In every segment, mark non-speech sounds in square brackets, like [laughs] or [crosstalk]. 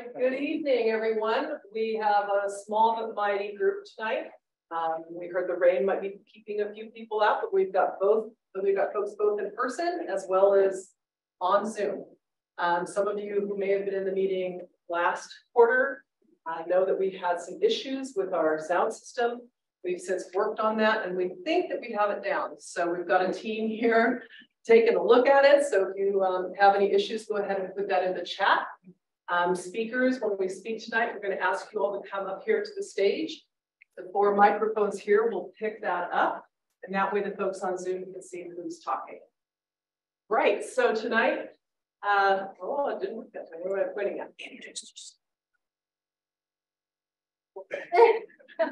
right, good evening, everyone. We have a small but mighty group tonight. Um, we heard the rain might be keeping a few people out, but we've got both, we've got folks both in person as well as on Zoom. Um, some of you who may have been in the meeting last quarter, I know that we had some issues with our sound system. We've since worked on that and we think that we have it down. So we've got a team here taking a look at it. So if you um, have any issues, go ahead and put that in the chat. Um, speakers, when we speak tonight, we're going to ask you all to come up here to the stage. The four microphones here will pick that up, and that way the folks on Zoom can see who's talking. Right, so tonight, uh, oh, I didn't look at that. Where am I pointing at? [laughs]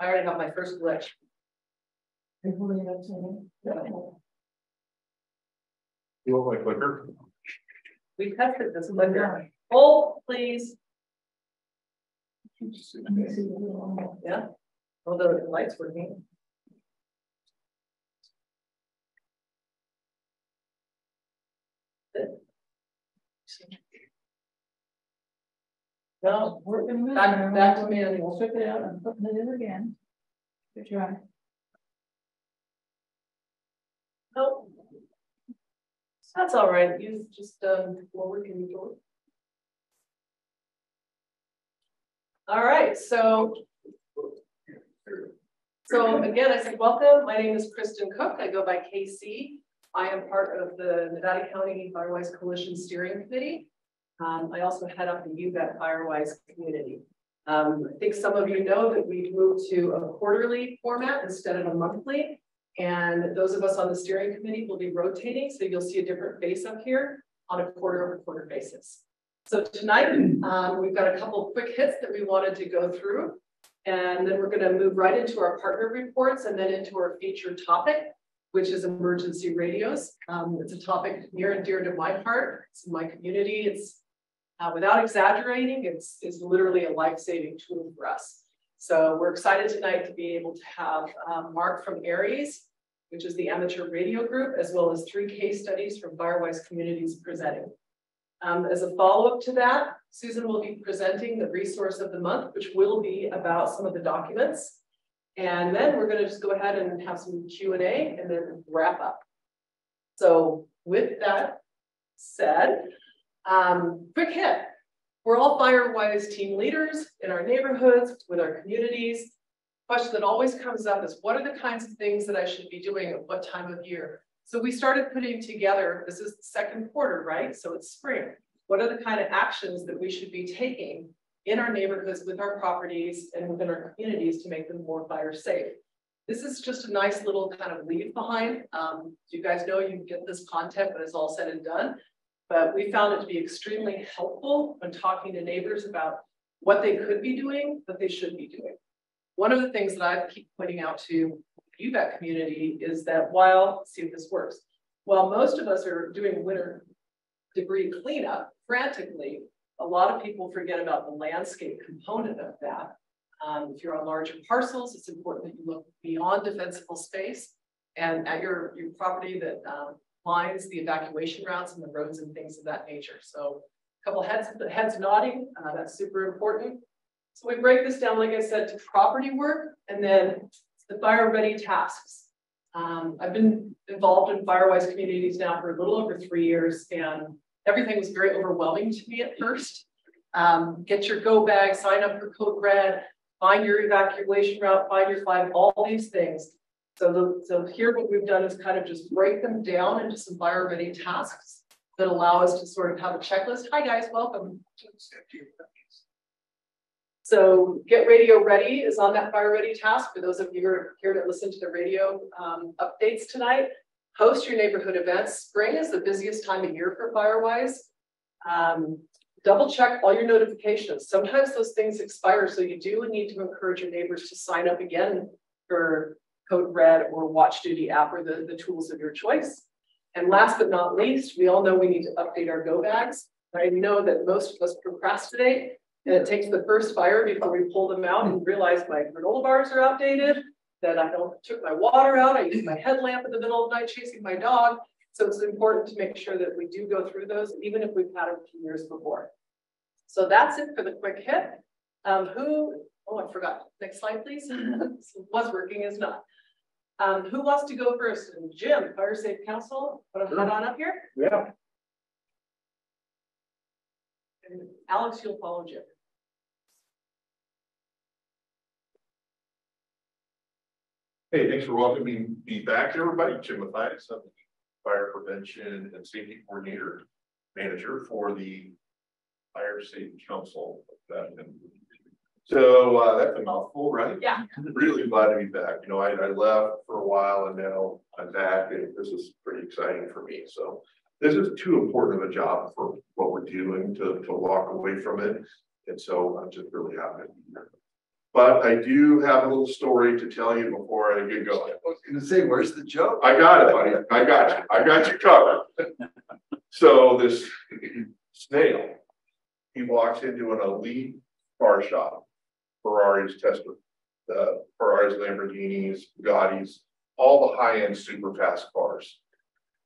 I already have my first glitch. You want my clicker? We tested this clicker. Hold, please. Yeah. Although the light's working. No, Working Back- back to me. We'll check it out and putting it in again. Good try. Nope. That's all right. You just um forward can you? All right, so so again, I said welcome. My name is Kristen Cook. I go by KC. I am part of the Nevada County Firewise Coalition Steering Committee. Um, I also head up the You Bet Firewise community. Um, I think some of you know that we've moved to a quarterly format instead of a monthly. And those of us on the steering committee will be rotating, so you'll see a different face up here on a quarter over quarter basis. So tonight, um, we've got a couple quick hits that we wanted to go through. And then we're gonna move right into our partner reports and then into our featured topic, which is emergency radios. Um, it's a topic near and dear to my heart. It's in my community. It's uh, without exaggerating, it's, it's literally a life-saving tool for us. So we're excited tonight to be able to have um, Mark from ARES, which is the amateur radio group, as well as three case studies from Firewise communities presenting. Um, as a follow-up to that, Susan will be presenting the resource of the month, which will be about some of the documents. And then we're going to just go ahead and have some Q&A and then wrap up. So with that said, um, quick hit. We're all Firewise team leaders in our neighborhoods, with our communities. Question that always comes up is what are the kinds of things that I should be doing at what time of year? So we started putting together, this is the second quarter, right? So it's spring. What are the kind of actions that we should be taking in our neighborhoods with our properties and within our communities to make them more fire safe? This is just a nice little kind of leave behind. Um, you guys know you can get this content when it's all said and done. But we found it to be extremely helpful when talking to neighbors about what they could be doing, what they should be doing. One of the things that I keep pointing out to the You Bet community is that while, see if this works, while most of us are doing winter debris cleanup frantically, a lot of people forget about the landscape component of that. Um, if you're on larger parcels, it's important that you look beyond defensible space and at your, your property that um, lines, the evacuation routes and the roads and things of that nature. So a couple heads, heads nodding, uh, that's super important. So we break this down, like I said, to property work and then the fire ready tasks. Um, I've been involved in Firewise communities now for a little over three years and everything was very overwhelming to me at first. Um, get your go bag, sign up for Code Red, find your evacuation route, find your flag, all these things. So, the, so here what we've done is kind of just break them down into some fire ready tasks that allow us to sort of have a checklist. Hi guys, welcome. So get radio ready is on that fire ready task. For those of you who are here to listen to the radio um, updates tonight, host your neighborhood events. Spring is the busiest time of year for Firewise. Um, double check all your notifications. Sometimes those things expire, so you do need to encourage your neighbors to sign up again for Code Red or Watch Duty app or the, the tools of your choice. And last but not least, we all know we need to update our go bags. I know that most of us procrastinate and it takes the first fire before we pull them out and realize my granola bars are outdated, that I don't took my water out, I used my headlamp in the middle of the night chasing my dog. So it's important to make sure that we do go through those, even if we've had them a few years before. So that's it for the quick hit. Um, who, oh, I forgot. Next slide, please. [laughs] Was working, is not. Um, who wants to go first? Jim, Fire Safe Council, put on up here. Yeah. And Alex, you'll follow Jim. Hey, thanks for welcoming me back, everybody. Jim Mathias, I'm the Fire Prevention and Safety Coordinator Manager for the Fire Safety Council. So uh, that's a mouthful, right? Yeah. Really glad to be back. You know, I, I left for a while and now I'm back and this is pretty exciting for me. So this is too important of a job for doing to, to walk away from it. And so I'm just really happy to be here. But I do have a little story to tell you before I get going. I was gonna say, where's the joke? I got it, buddy. I got you. I got you covered. So this snail, he walks into an elite car shop. Ferraris, Tesla, the Ferraris, Lamborghinis, Bugattis, all the high-end super fast cars.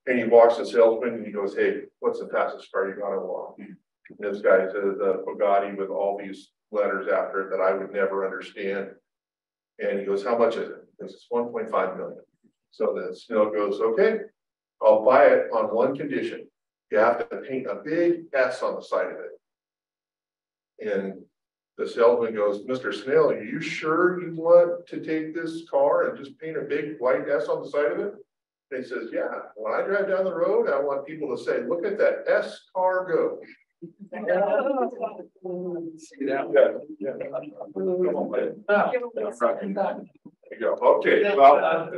And he walks the salesman and he goes, hey, what's the fastest car you got in want? And This guy says a Bugatti with all these letters after it that I would never understand. And he goes, how much is it? One point five million. So the snail goes, okay, I'll buy it on one condition. You have to paint a big S on the side of it. And the salesman goes, Mr. Snail, are you sure you want to take this car and just paint a big white S on the side of it? And he says, yeah, when I drive down the road, I want people to say, look at that S car go. See that? Yeah, yeah. On, buddy. There you go. Okay, well,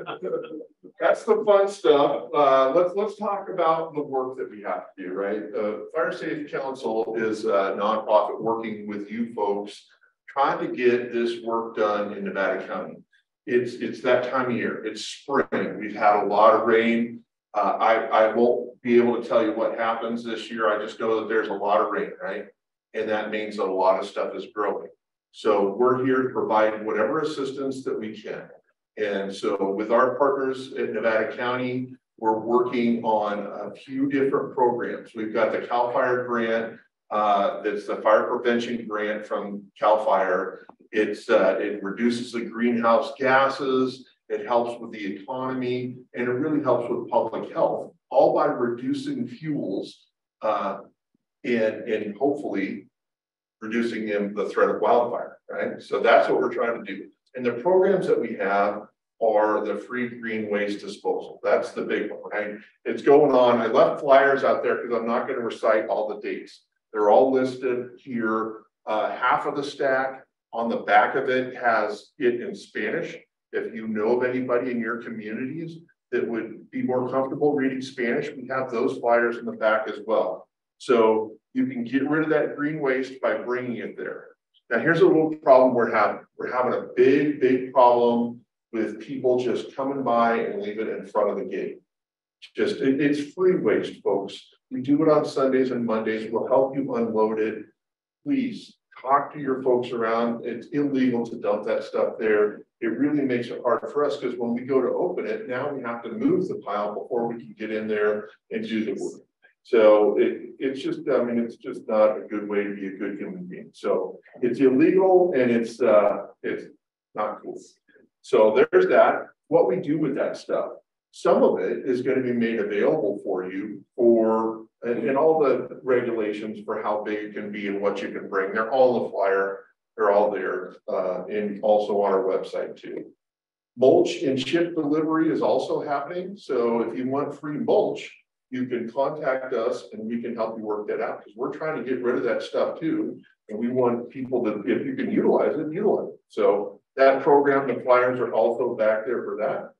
that's the fun stuff. Uh, let's, let's talk about the work that we have to do, right? The Fire Safety Council is a nonprofit working with you folks, trying to get this work done in Nevada County. It's, it's that time of year. It's spring. We've had a lot of rain. Uh, I, I won't be able to tell you what happens this year. I just know that there's a lot of rain, right? And that means that a lot of stuff is growing. So we're here to provide whatever assistance that we can. And so with our partners at Nevada County, we're working on a few different programs. We've got the CAL FIRE grant, uh, that's the fire prevention grant from CAL FIRE. It's, uh, it reduces the greenhouse gases, it helps with the economy, and it really helps with public health, all by reducing fuels, uh, and, and hopefully reducing them the threat of wildfire, right? So that's what we're trying to do. And the programs that we have are the free green waste disposal. That's the big one, right? It's going on. I left flyers out there because I'm not going to recite all the dates. They're all listed here. Uh, half of the stack on the back of it has it in Spanish. If you know of anybody in your communities that would be more comfortable reading Spanish, we have those flyers in the back as well. So you can get rid of that green waste by bringing it there. Now, here's a little problem we're having. We're having a big, big problem with people just coming by and leave it in front of the gate. Just, it, it's free waste, folks. We do it on Sundays and Mondays. We'll help you unload it. Please talk to your folks around. It's illegal to dump that stuff there. It really makes it hard for us because when we go to open it, now we have to move the pile before we can get in there and do the work. So it, it's just, I mean, it's just not a good way to be a good human being. So it's illegal and it's, uh, it's not cool. So there's that. What we do with that stuff. Some of it is going to be made available for you for, and, and all the regulations for how big it can be and what you can bring. They're all in the flyer. They're all there, uh, and also on our website too. Mulch and chip delivery is also happening. So if you want free mulch, you can contact us and we can help you work that out because we're trying to get rid of that stuff too. And we want people to, if you can utilize it, utilize it. So that program, the flyers are also back there for that.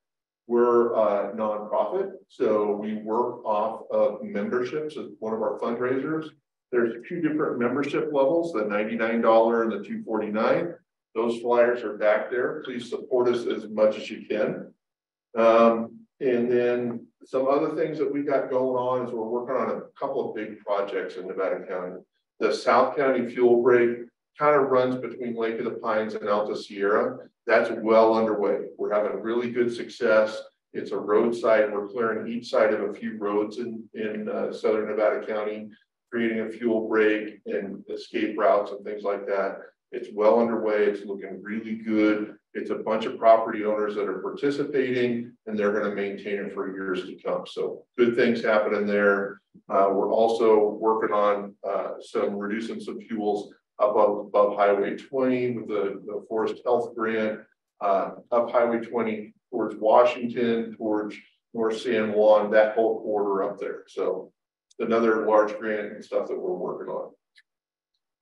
We're a nonprofit, so we work off of memberships as one of our fundraisers. There's two different membership levels, the $99 and the 249. Those flyers are back there. Please support us as much as you can. Um, and then some other things that we got going on is we're working on a couple of big projects in Nevada County. The South County Fuel Break kind of runs between Lake of the Pines and Alta Sierra. That's well underway. We're having really good success. It's a roadside, we're clearing each side of a few roads in, in uh, southern Nevada County, creating a fuel break and escape routes and things like that. It's well underway, it's looking really good. It's a bunch of property owners that are participating and they're gonna maintain it for years to come. So good things happening there. Uh, we're also working on, uh, some reducing some fuels above, above Highway twenty with the, the Forest Health Grant. Uh, up Highway twenty towards Washington, towards North San Juan, that whole corridor up there. So another large grant and stuff that we're working on.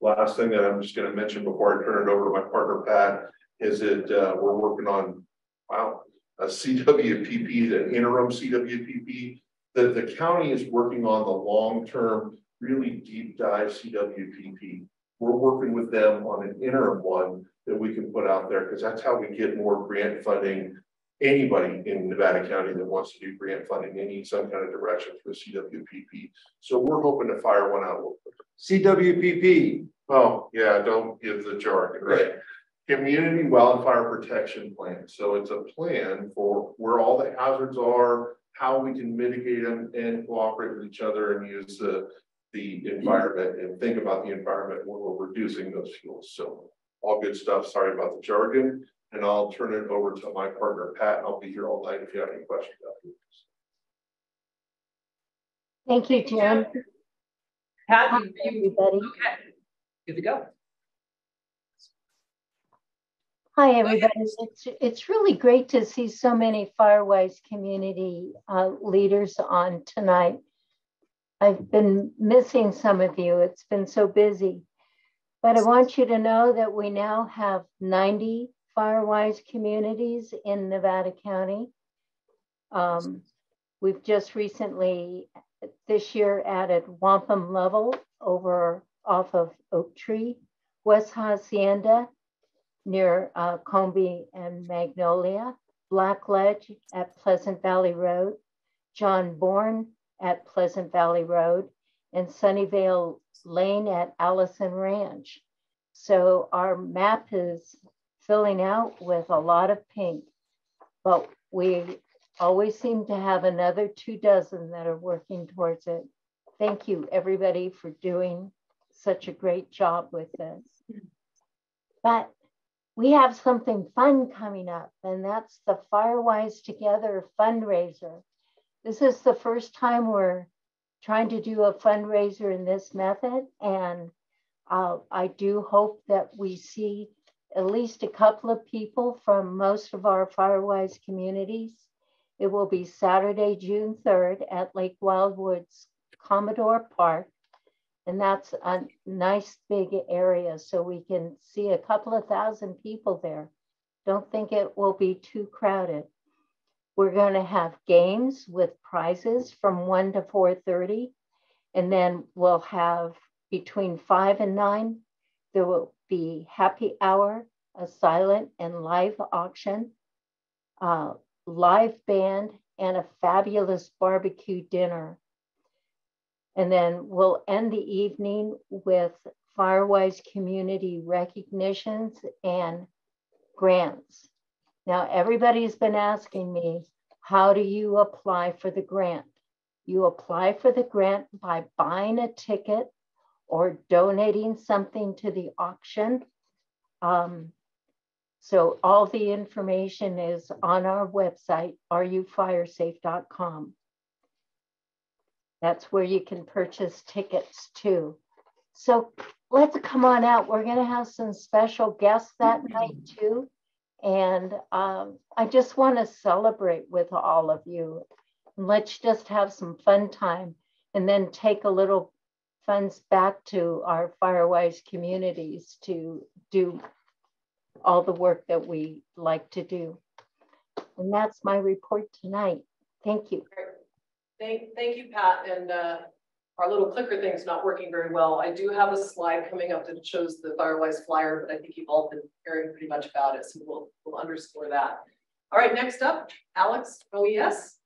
Last thing that I'm just gonna mention before I turn it over to my partner Pat is that uh, we're working on, wow, a CWPP, the interim CWPP. That the county is working on the long-term, really deep dive CWPP. We're working with them on an interim one that we can put out there because that's how we get more grant funding. Anybody in Nevada County that wants to do grant funding, they need some kind of direction for the CWPP. So we're hoping to fire one out. a little quicker. CWPP, Oh, yeah, don't give the jargon, right? Community Wildfire Protection Plan. So it's a plan for where all the hazards are, how we can mitigate them and cooperate with each other and use the, the environment and think about the environment when we're reducing those fuels. So all good stuff. Sorry about the jargon. And I'll turn it over to my partner, Pat. I'll be here all night if you have any questions. Thank you, Jim. Pat, Hi, you, you, everybody. okay, good to go. Hi, everybody. It's, it's really great to see so many Firewise community uh, leaders on tonight. I've been missing some of you. It's been so busy. But I want you to know that we now have 90 Firewise communities in Nevada County. Um, we've just recently, this year, added Wampum Level over off of Oak Tree, West Hacienda, near uh, and Magnolia, Black Ledge at Pleasant Valley Road, John Bourne at Pleasant Valley Road, and Sunnyvale Lane at Allison Ranch. So our map is filling out with a lot of pink, but we always seem to have another two dozen that are working towards it. Thank you, everybody, for doing such a great job with this. But we have something fun coming up, and that's the Firewise Together fundraiser. This is the first time we're trying to do a fundraiser in this method, and uh, I do hope that we see at least a couple of people from most of our Firewise communities. It will be Saturday, June 3rd at Lake Wildwoods Commodore Park. And that's a nice big area, so we can see a couple of thousand people there. Don't think it will be too crowded. We're going to have games with prizes from 1 to 4:30 and then we'll have between 5 and 9 there will be happy hour, a silent and live auction, live band and a fabulous barbecue dinner. And then we'll end the evening with Firewise community recognitions and grants. Now, everybody's been asking me, how do you apply for the grant? You apply for the grant by buying a ticket or donating something to the auction. Um, so all the information is on our website, areyoufiresafe.com. That's where you can purchase tickets too. So let's come on out. We're going to have some special guests that night too. And um, I just want to celebrate with all of you. Let's just have some fun time and then take a little funds back to our Firewise communities to do all the work that we like to do. And that's my report tonight. Thank you. Thank, thank you, Pat, and uh, our little clicker thing's not working very well. I do have a slide coming up that shows the Firewise flyer, but I think you've all been hearing pretty much about it, so we'll, we'll underscore that. All right, next up, Alex, OES.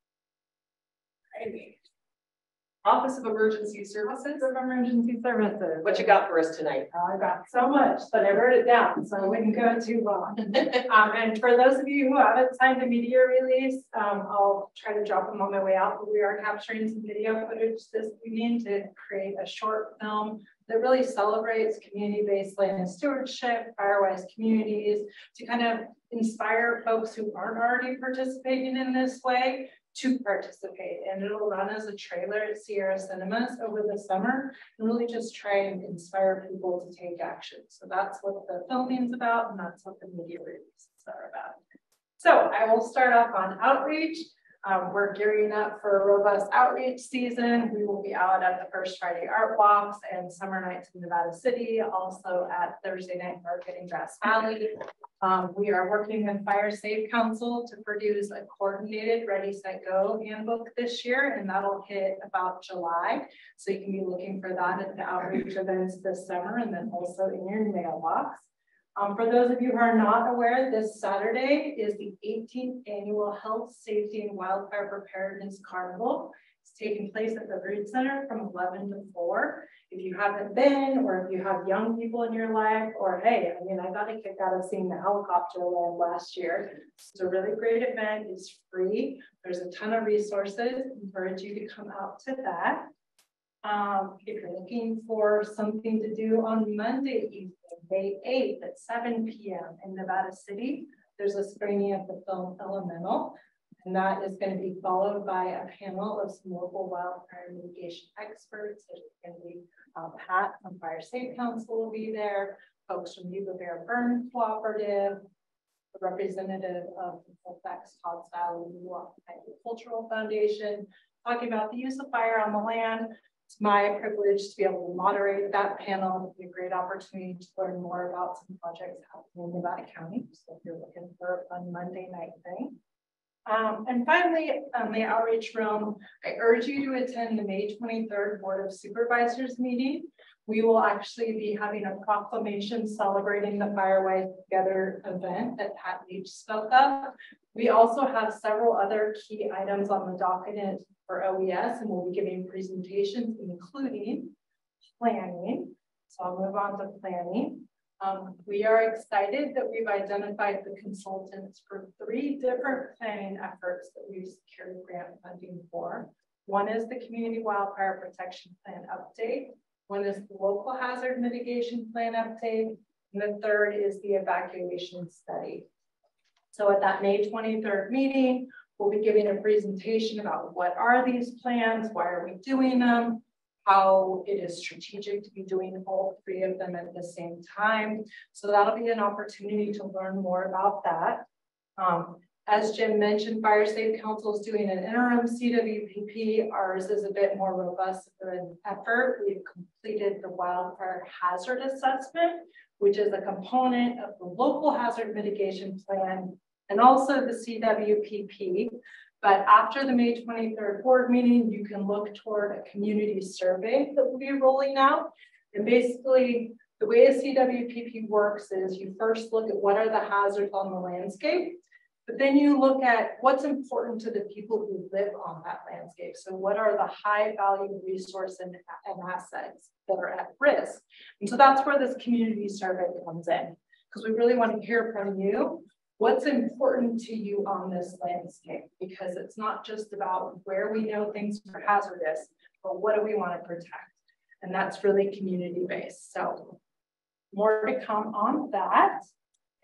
Office of Emergency Services. of Emergency Services. What you got for us tonight? Oh, I've got so much, but I wrote it down, so I wouldn't go too long. [laughs] Um, and for those of you who haven't signed a media release, um, I'll try to drop them on my way out, but we are capturing some video footage this evening to create a short film that really celebrates community-based land stewardship, Firewise communities, to kind of inspire folks who aren't already participating in this way to participate. And it'll run as a trailer at Sierra Cinemas over the summer and really just try and inspire people to take action. So that's what the filming's about and that's what the media releases are about. So I will start off on outreach. Um, we're gearing up for a robust outreach season. We will be out at the First Friday Art Walks and Summer Nights in Nevada City, also at Thursday Night Market in Grass Valley. Um, we are working with Fire Safe Council to produce a coordinated Ready, Set, Go handbook this year, and that'll hit about July. So you can be looking for that at the outreach events this summer and then also in your mailbox. Um, for those of you who are not aware, this Saturday is the 18th annual Health, Safety, and Wildfire Preparedness Carnival. It's taking place at the Rood Center from 11 to 4. If you haven't been, or if you have young people in your life, or hey, I mean, I got a kick out of seeing the helicopter land last year. It's a really great event. It's free. There's a ton of resources. encourage you to come out to that. Um, if you're looking for something to do on Monday evening, May 8th at 7 p.m. in Nevada City, there's a screening of the film Elemental, and that is going to be followed by a panel of some local wildfire mitigation experts. There's going to be uh, Pat from Fire Safe Council will be there, folks from Yuba Bear Burn Cooperative, a representative of the Colfax Todd's Valley Agricultural Foundation, talking about the use of fire on the land, it's my privilege to be able to moderate that panel. It'll be a great opportunity to learn more about some projects happening in Nevada County. So if you're looking for a fun Monday night thing. Um, and finally, on the outreach realm, I urge you to attend the May 23rd Board of Supervisors meeting. We will actually be having a proclamation celebrating the Firewise Together event that Pat Leach spoke of. We also have several other key items on the docket for OES, and we'll be giving presentations, including planning. So I'll move on to planning. Um, we are excited that we've identified the consultants for three different planning efforts that we've secured grant funding for. One is the Community Wildfire Protection Plan update. One is the Local Hazard Mitigation Plan update. And the third is the evacuation study. So at that May 23rd meeting, We'll be giving a presentation about what are these plans, why are we doing them, how it is strategic to be doing all three of them at the same time. So that'll be an opportunity to learn more about that. Um, as Jim mentioned, Fire Safe Council is doing an interim CWPP. Ours is a bit more robust of an effort. We've completed the wildfire hazard assessment, which is a component of the local hazard mitigation plan and also the CWPP. But after the May 23rd board meeting, you can look toward a community survey that will be rolling out. And basically, the way a CWPP works is you first look at what are the hazards on the landscape, but then you look at what's important to the people who live on that landscape. So what are the high value resource and, and assets that are at risk? And so that's where this community survey comes in, because we really want to hear from you what's important to you on this landscape because it's not just about where we know things are hazardous, but what do we want to protect? And that's really community based. So more to come on that.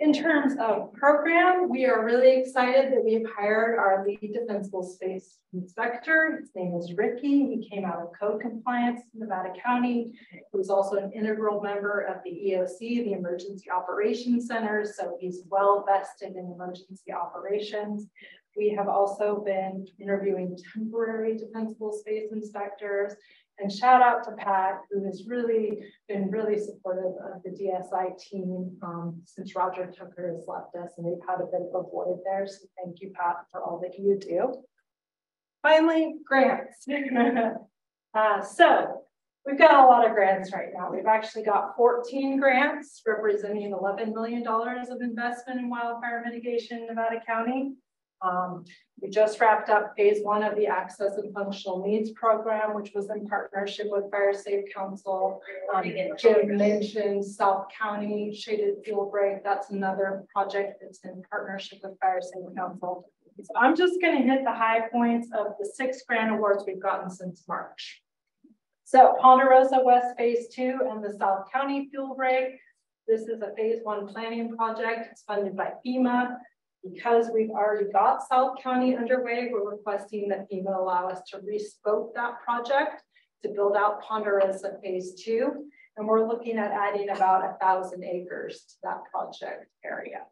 In terms of program, we are really excited that we've hired our lead defensible space inspector. His name is Ricky. He came out of code compliance in Nevada County. He was also an integral member of the EOC, the Emergency Operations Center. So he's well vested in emergency operations. We have also been interviewing temporary defensible space inspectors and shout out to Pat, who has really been really supportive of the DSI team um, since Roger Tucker has left us and we've had a bit of a void there. So thank you, Pat, for all that you do. Finally, grants. [laughs] uh, so we've got a lot of grants right now. We've actually got 14 grants representing $11 million of investment in wildfire mitigation in Nevada County. Um, we just wrapped up phase one of the Access and Functional Needs Program, which was in partnership with Fire Safe Council. Um, Jim mentioned South County Shaded Fuel Break. That's another project that's in partnership with Fire Safe Council. So I'm just going to hit the high points of the six grant awards we've gotten since March. So Ponderosa West Phase Two and the South County Fuel Break. This is a phase one planning project. It's funded by FEMA. Because we've already got South County underway, we're requesting that FEMA allow us to rescope that project to build out Ponderosa Phase Two. And we're looking at adding about a thousand acres to that project area.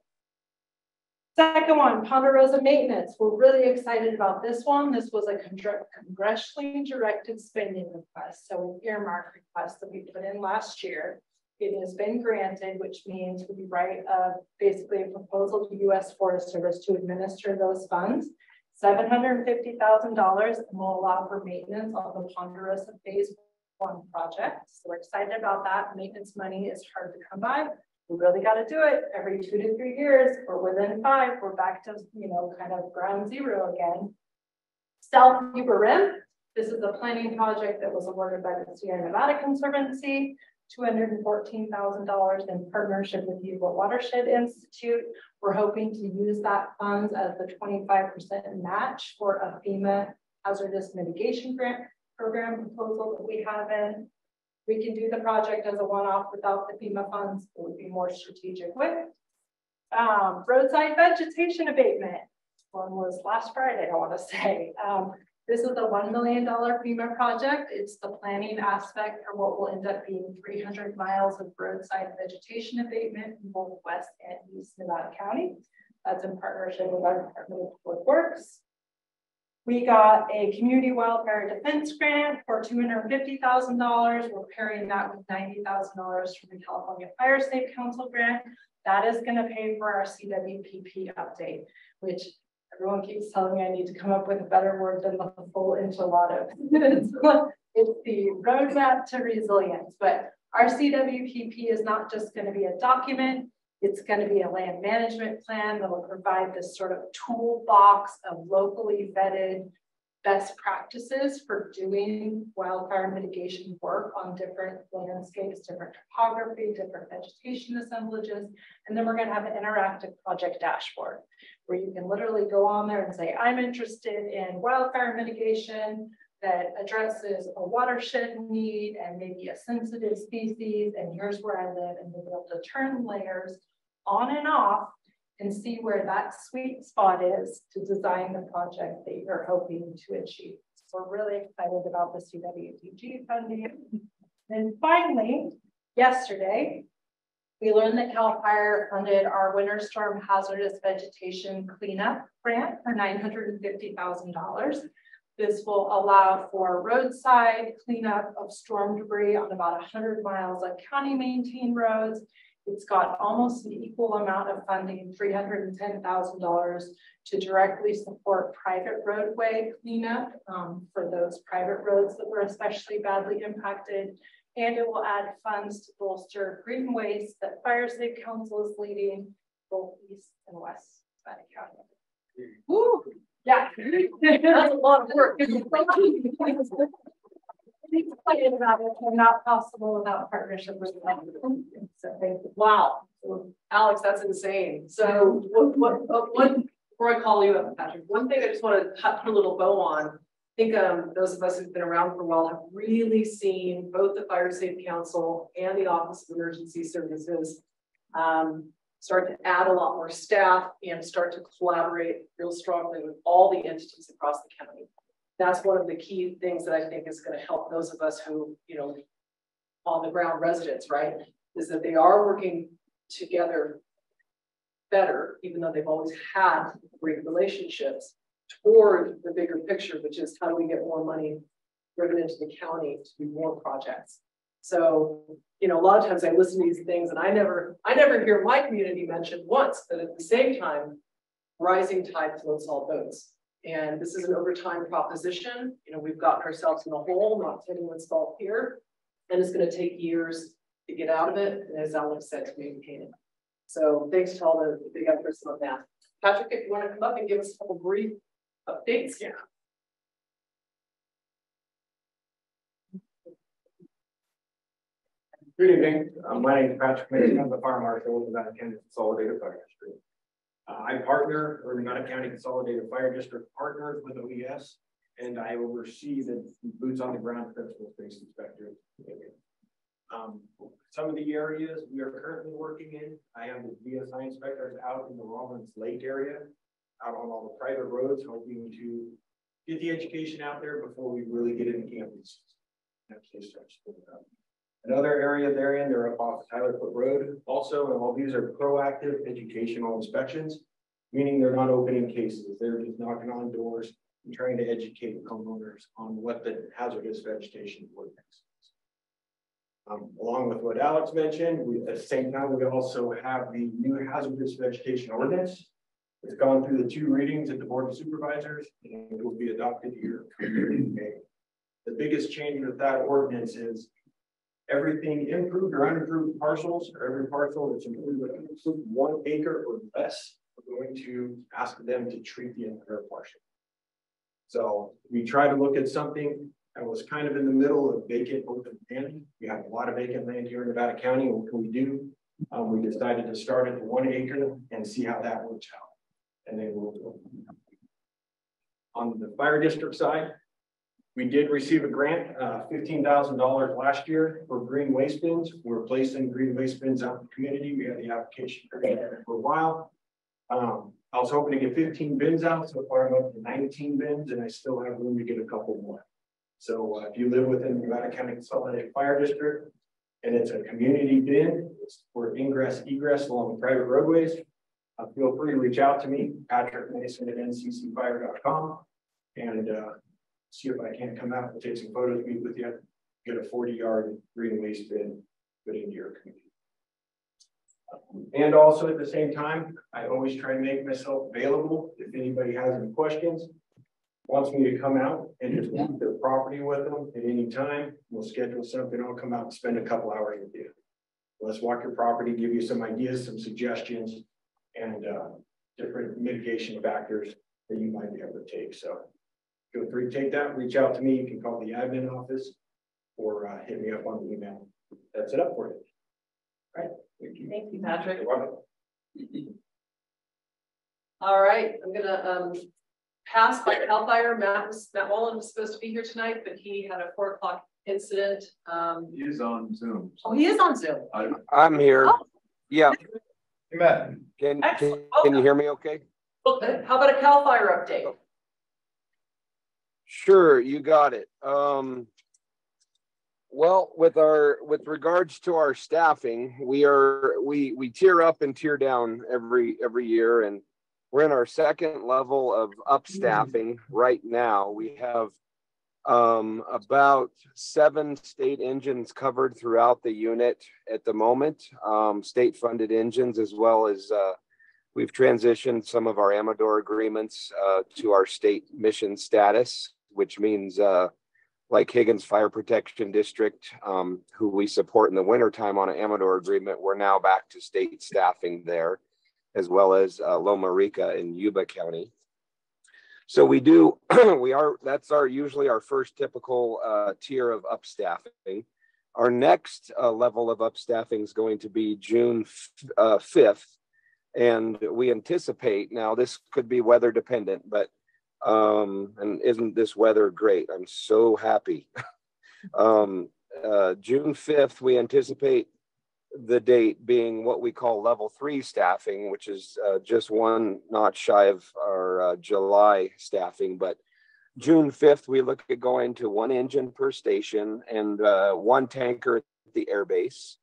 Second one, Ponderosa maintenance. We're really excited about this one. This was a congressionally directed spending request. So an earmark request that we put in last year. It has been granted, which means we write uh, basically a proposal to U.S. Forest Service to administer those funds. $750,000 will allow for maintenance on the Ponderosa Phase 1 project. So we're excited about that. Maintenance money is hard to come by. We really got to do it every two to three years or within five. We're back to, you know, kind of ground zero again. South Yuba Rim. This is a planning project that was awarded by the Sierra Nevada Conservancy. $214,000 in partnership with Yuba Watershed Institute. We're hoping to use that funds as the 25% match for a FEMA hazardous mitigation grant program proposal that we have in. We can do the project as a one-off without the FEMA funds. It would be more strategic with. Um, roadside vegetation abatement. One was last Friday, I want to say. Um, this is a $1 million FEMA project. It's the planning aspect for what will end up being 300 miles of roadside vegetation abatement in both West and East Nevada County. That's in partnership with our Department of Public Works. We got a community wildfire defense grant for $250,000. We're pairing that with $90,000 from the California Fire Safe Council grant. That is going to pay for our CWPP update, which everyone keeps telling me I need to come up with a better word than the full enchilada. [laughs] it's, it's the roadmap to resilience, but our CWPP is not just going to be a document, it's going to be a land management plan that will provide this sort of toolbox of locally vetted best practices for doing wildfire mitigation work on different landscapes, different topography, different vegetation assemblages. And then we're going to have an interactive project dashboard where you can literally go on there and say, I'm interested in wildfire mitigation that addresses a watershed need and maybe a sensitive species, and here's where I live, and you'll be able to turn layers on and off and see where that sweet spot is to design the project that you're hoping to achieve. So we're really excited about the CWPP funding. And finally, yesterday, we learned that CAL FIRE funded our winter storm hazardous vegetation cleanup grant for $950,000. This will allow for roadside cleanup of storm debris on about 100 miles of county maintained roads it's got almost an equal amount of funding, $310,000 to directly support private roadway cleanup um, for those private roads that were especially badly impacted. And it will add funds to bolster green waste that Fire Safe Council is leading both east and west Nevada County. Woo! Yeah, that's a lot of work excited about it. They're not possible without partnership with them. So wow, Alex, that's insane. So what, what, what, before I call you up, Patrick, one thing I just want to put a little bow on. I think um, those of us who've been around for a while have really seen both the Fire Safe Council and the Office of Emergency Services um, start to add a lot more staff and start to collaborate real strongly with all the entities across the county. That's one of the key things that I think is going to help those of us who, you know, on the ground residents, right, is that they are working together better, even though they've always had great relationships toward the bigger picture, which is how do we get more money driven into the county to do more projects. So, you know, a lot of times I listen to these things and I never, I never hear my community mentioned once, but at the same time, rising tide floats all boats. And this is an overtime proposition. You know, we've gotten ourselves in the hole, not to anyone's fault here. And it's going to take years to get out of it. And as Alex said, to maintain it. So thanks to all the big efforts on that. Patrick, if you want to come up and give us a couple brief updates. Yeah. Good evening, um, my name is Patrick Mason, I'm the fire marshal with Nevada County Consolidated Fire District. Uh, I partner, or Nevada County Consolidated Fire District partners with OES, and I oversee the boots on the ground principal space inspector. Um, some of the areas we are currently working in, I have the DSI inspectors out in the Rollins Lake area, out on all the private roads, hoping to get the education out there before we really get into campus. Another area they're in, they're up off Tyler Foote Road also, and all these are proactive educational inspections, meaning they're not opening cases. They're just knocking on doors and trying to educate homeowners on what the hazardous vegetation ordinance is. Um, along with what Alex mentioned, we, at the same time, we also have the new hazardous vegetation ordinance. It's gone through the two readings at the Board of Supervisors and it will be adopted here. The biggest change with that ordinance is everything improved or unimproved parcels, or every parcel that's improved one acre or less, we're going to ask them to treat the entire parcel. So we try to look at something that was kind of in the middle of vacant open land. We have a lot of vacant land here in Nevada County. What can we do? Um, we decided to start at the one acre and see how that works out. And then we'll. On the fire district side, we did receive a grant, uh, $15,000 last year for green waste bins. We're placing green waste bins out in the community. We had the application for a while. Um, I was hoping to get 15 bins out. So far, I'm up to 19 bins, and I still have room to get a couple more. So uh, if you live within the Nevada County Consolidated Fire District, and it's a community bin for ingress egress along private roadways, uh, feel free to reach out to me, Patrick Mason at nccfire.com, and uh, see if I can't come out and take some photos, meet with you, get a 40 yard green waste bin put into your community. And also at the same time, I always try to make myself available if anybody has any questions, wants me to come out and just walk their property with them at any time. We'll schedule something. I'll come out and spend a couple hours with you. Let's walk your property, give you some ideas, some suggestions, and uh, different mitigation factors that you might be able to take. So feel free to take that, reach out to me. You can call the admin office or uh, hit me up on the email. That's it up for you. All right. Thank you. Thank you, Patrick. [clears throat] All right, I'm gonna um pass by Cal Fire. Matt was Matt Wallen was supposed to be here tonight, but he had a four o'clock incident. Um, He is on Zoom. oh, he is on Zoom. I'm here. Oh. Yeah, Hey, Matt. can, can, Excellent. can you hear me okay? Okay, how about a Cal Fire update? Sure, you got it. Um, well, with our, with regards to our staffing, we are, we, we tier up and tier down every, every year and we're in our second level of upstaffing right now. We have um, about seven state engines covered throughout the unit at the moment, um, state funded engines, as well as uh, we've transitioned some of our Amador agreements uh, to our state mission status, which means uh, like Higgins Fire Protection District, um, who we support in the wintertime on an Amador agreement, we're now back to state staffing there, as well as uh, Loma Rica in Yuba County. So we do, [clears throat] we are, that's our usually our first typical uh, tier of upstaffing. Our next uh, level of upstaffing is going to be June uh, 5th. And we anticipate, now this could be weather dependent, but um, and isn't this weather great? I'm so happy. [laughs] um, uh, June 5th, we anticipate the date being what we call level three staffing, which is uh, just one notch shy of our uh, July staffing. But June 5th, we look at going to one engine per station and uh, one tanker at the airbase.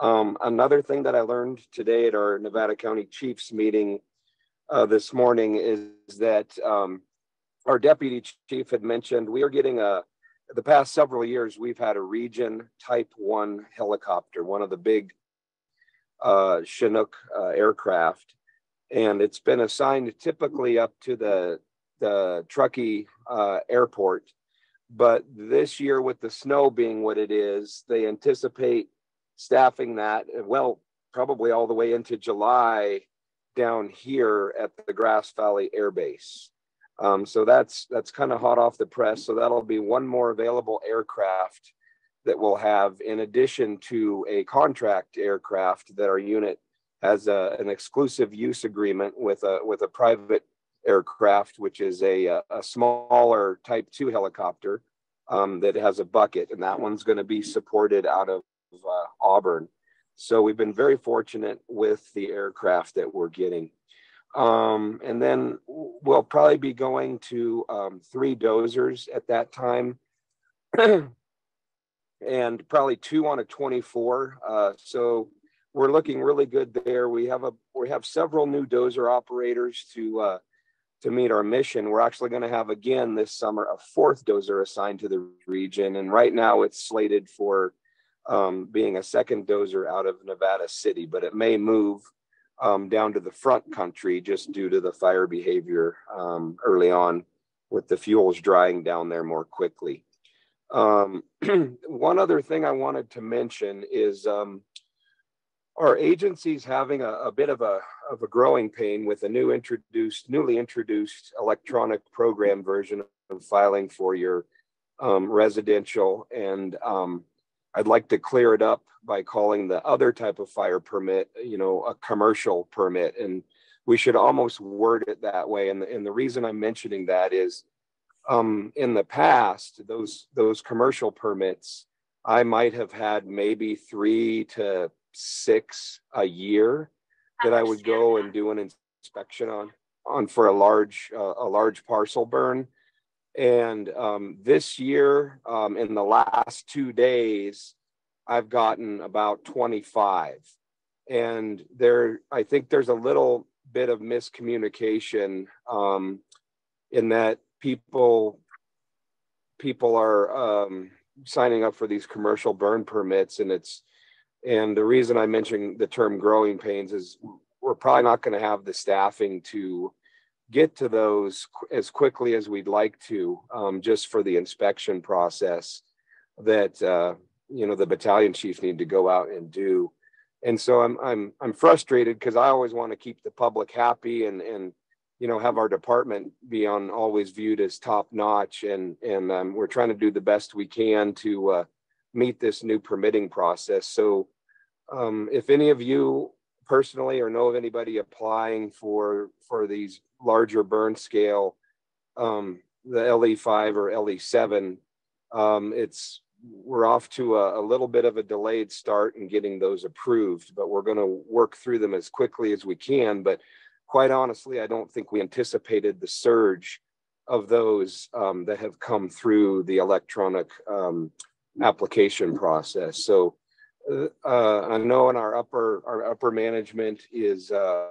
Um, another thing that I learned today at our Nevada County Chiefs meeting uh, this morning is that um, our deputy chief had mentioned we are getting a the past several years we've had a region type one helicopter one of the big uh, chinook uh, aircraft and it's been assigned typically up to the the truckee uh, airport but this year with the snow being what it is they anticipate staffing that well probably all the way into july down here at the Grass Valley Air Base. Um, so that's that's kind of hot off the press. So that'll be one more available aircraft that we'll have in addition to a contract aircraft that our unit has a, an exclusive use agreement with a with a private aircraft, which is a, a smaller Type 2 helicopter um, that has a bucket, and that one's going to be supported out of uh, Auburn. So we've been very fortunate with the aircraft that we're getting. Um, and then we'll probably be going to um, three dozers at that time. [clears throat] and probably two on a 24. Uh, so we're looking really good there. We have a we have several new dozer operators to uh, to meet our mission. We're actually going to have again this summer a fourth dozer assigned to the region, and right now it's slated for um, being a second dozer out of Nevada City, but it may move um, down to the front country just due to the fire behavior um, early on with the fuels drying down there more quickly. Um, [clears throat] one other thing I wanted to mention is um, our agency's having a, a, bit of a, of a growing pain with a new introduced, newly introduced electronic program version of filing for your um, residential. And um, I'd like to clear it up by calling the other type of fire permit, you know, a commercial permit. And we should almost word it that way. And the, and the reason I'm mentioning that is um, in the past, those those commercial permits, I might have had maybe three to six a year that I would go and do an inspection on on for a large uh, a large parcel burn. And um, this year, um, in the last two days, I've gotten about 25. And there, I think there's a little bit of miscommunication um, in that people people are um, signing up for these commercial burn permits, and it's and the reason I mentioned the term growing pains is we're probably not going to have the staffing to get to those as quickly as we'd like to, um, just for the inspection process that uh, you know the battalion chiefs need to go out and do. And so I'm I'm I'm frustrated because I always want to keep the public happy and and you know have our department be on always viewed as top notch and and um, we're trying to do the best we can to uh, meet this new permitting process so um, if any of you personally or know of anybody applying for for these larger burn scale um, the LE5 or LE7 um, it's we're off to a, a, little bit of a delayed start in getting those approved but we're going to work through them as quickly as we can but quite honestly, I don't think we anticipated the surge of those um, that have come through the electronic um, application process. So uh, I know in our upper our upper management is uh,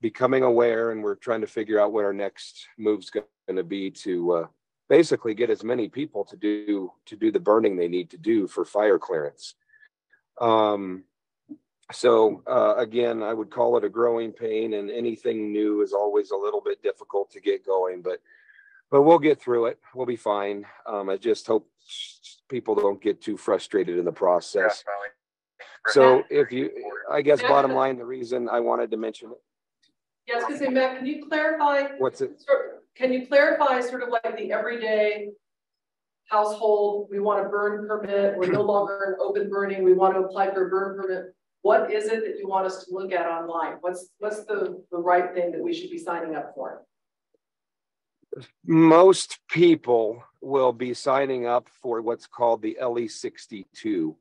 becoming aware, and we're trying to figure out what our next move's going to be to uh, basically get as many people to do to do the burning they need to do for fire clearance. Um, so uh, again, I would call it a growing pain, and anything new is always a little bit difficult to get going. But but we'll get through it. We'll be fine. Um, I just hope people don't get too frustrated in the process. So if you, I guess, bottom line, the reason I wanted to mention it. Yes, because Matt, can you clarify? What's it? Can you clarify sort of like the everyday household? We want a burn permit. We're no longer an open burning. We want to apply for a burn permit what is it that you want us to look at online? What's what's the, the right thing that we should be signing up for? Most people will be signing up for what's called the LE62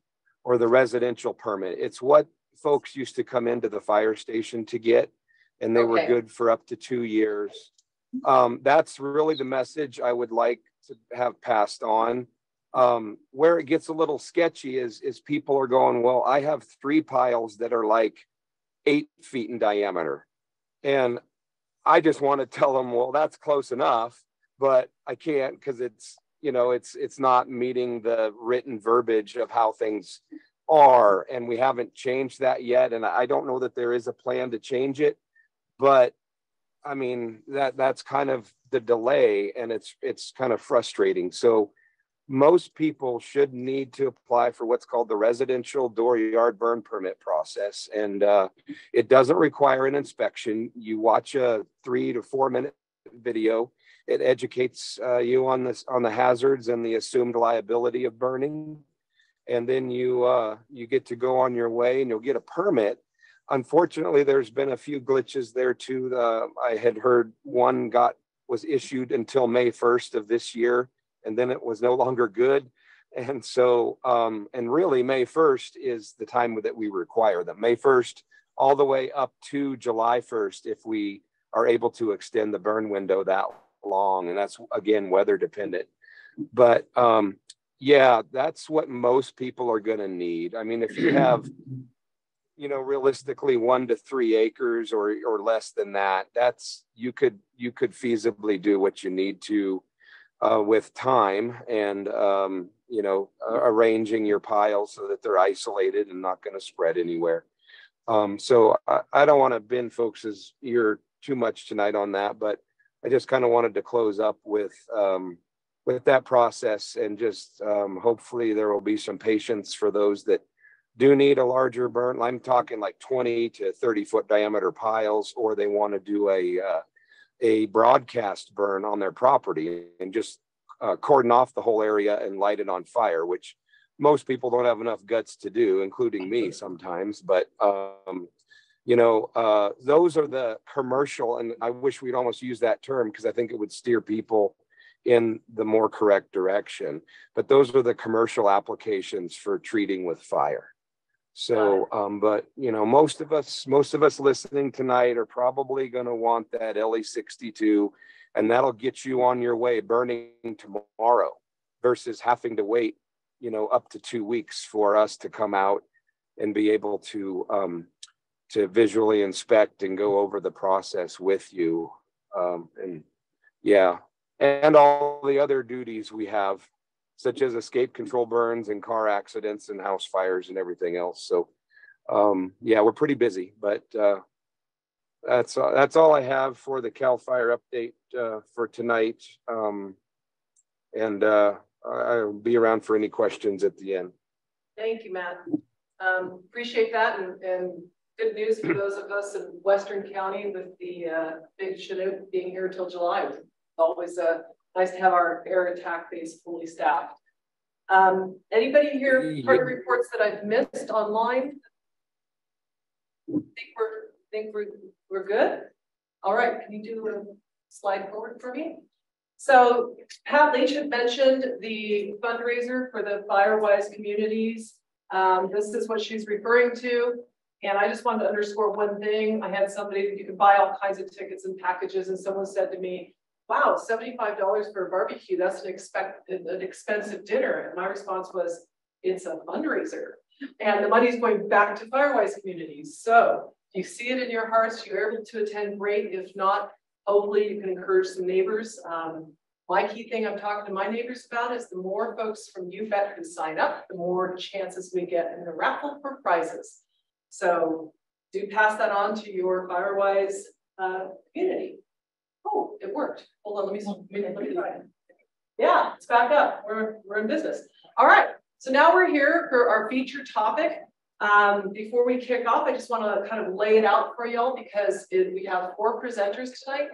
or the residential permit. It's what folks used to come into the fire station to get, and they okay. were good for up to two years. Um, that's really the message I would like to have passed on um, where it gets a little sketchy is is people are going, well, I have three piles that are like eight feet in diameter, and I just want to tell them, well, that's close enough, but I can't because it's you know it's it's not meeting the written verbiage of how things are, and we haven't changed that yet, and I don't know that there is a plan to change it, but I mean that that's kind of the delay, and it's it's kind of frustrating. So most people should need to apply for what's called the residential dooryard burn permit process. And uh, it doesn't require an inspection. You watch a three to four minute video. It educates uh, you on this on the hazards and the assumed liability of burning, and then you uh, you get to go on your way and you'll get a permit. Unfortunately, there's been a few glitches there too. Uh, I had heard one got was issued until May 1st of this year and then it was no longer good. And so, um, and really, May 1st is the time that we require them. May 1st, all the way up to July 1st, if we are able to extend the burn window that long. And that's again weather dependent. But um, yeah, that's what most people are going to need. I mean, if you have, you know, realistically one to three acres or or less than that, that's you could you could feasibly do what you need to uh, with time and um, you know arranging your piles so that they're isolated and not going to spread anywhere. Um, so I, I don't want to bend folks' ear too much tonight on that, but I just kind of wanted to close up with um, with that process and just um, hopefully there will be some patience for those that do need a larger burn. I'm talking like 20 to 30 foot diameter piles, or they want to do a uh, a broadcast burn on their property and just uh, cordon off the whole area and light it on fire, which most people don't have enough guts to do, including me sometimes. But um, you know, uh, those are the commercial, and I wish we'd almost use that term because I think it would steer people in the more correct direction. But those are the commercial applications for treating with fire. So, um, but you know, most of us, most of us listening tonight are probably going to want that LE 62, and that'll get you on your way burning tomorrow versus having to wait, you know, up to two weeks for us to come out and be able to um, to visually inspect and go over the process with you. Um, and yeah, and all the other duties we have such as escape control burns and car accidents and house fires and everything else. So, um, yeah, we're pretty busy, but uh, that's uh, that's all I have for the Cal Fire update uh, for tonight. Um, and uh, I'll be around for any questions at the end. Thank you, Matt. Um, appreciate that, and, and, good news for those of us in Western County with the uh, big Chinook being here till July. Always a nice to have our air attack base fully staffed. Um, anybody here part of reports that I've missed online? Think we're think we're we're good. All right, can you do a slide forward for me? So Pat Leach had mentioned the fundraiser for the Firewise communities. Um, this is what she's referring to. And I just wanted to underscore one thing. I had somebody, you can buy all kinds of tickets and packages, and someone said to me, wow, $75 for a barbecue, that's an, expect, an expensive dinner. And my response was, it's a fundraiser. And the money is going back to Firewise communities. So you see it in your hearts, you're able to attend, great. If not, hopefully you can encourage some neighbors. Um, my key thing I'm talking to my neighbors about is the more folks from You Bet who sign up, the more chances we get in the raffle for prizes. So do pass that on to your Firewise uh, community. Oh, it worked. Hold on, let me, let me try it. Yeah, it's back up. We're, we're in business. All right, so now we're here for our feature topic. Um, before we kick off, I just want to kind of lay it out for y'all because it, we have four presenters tonight.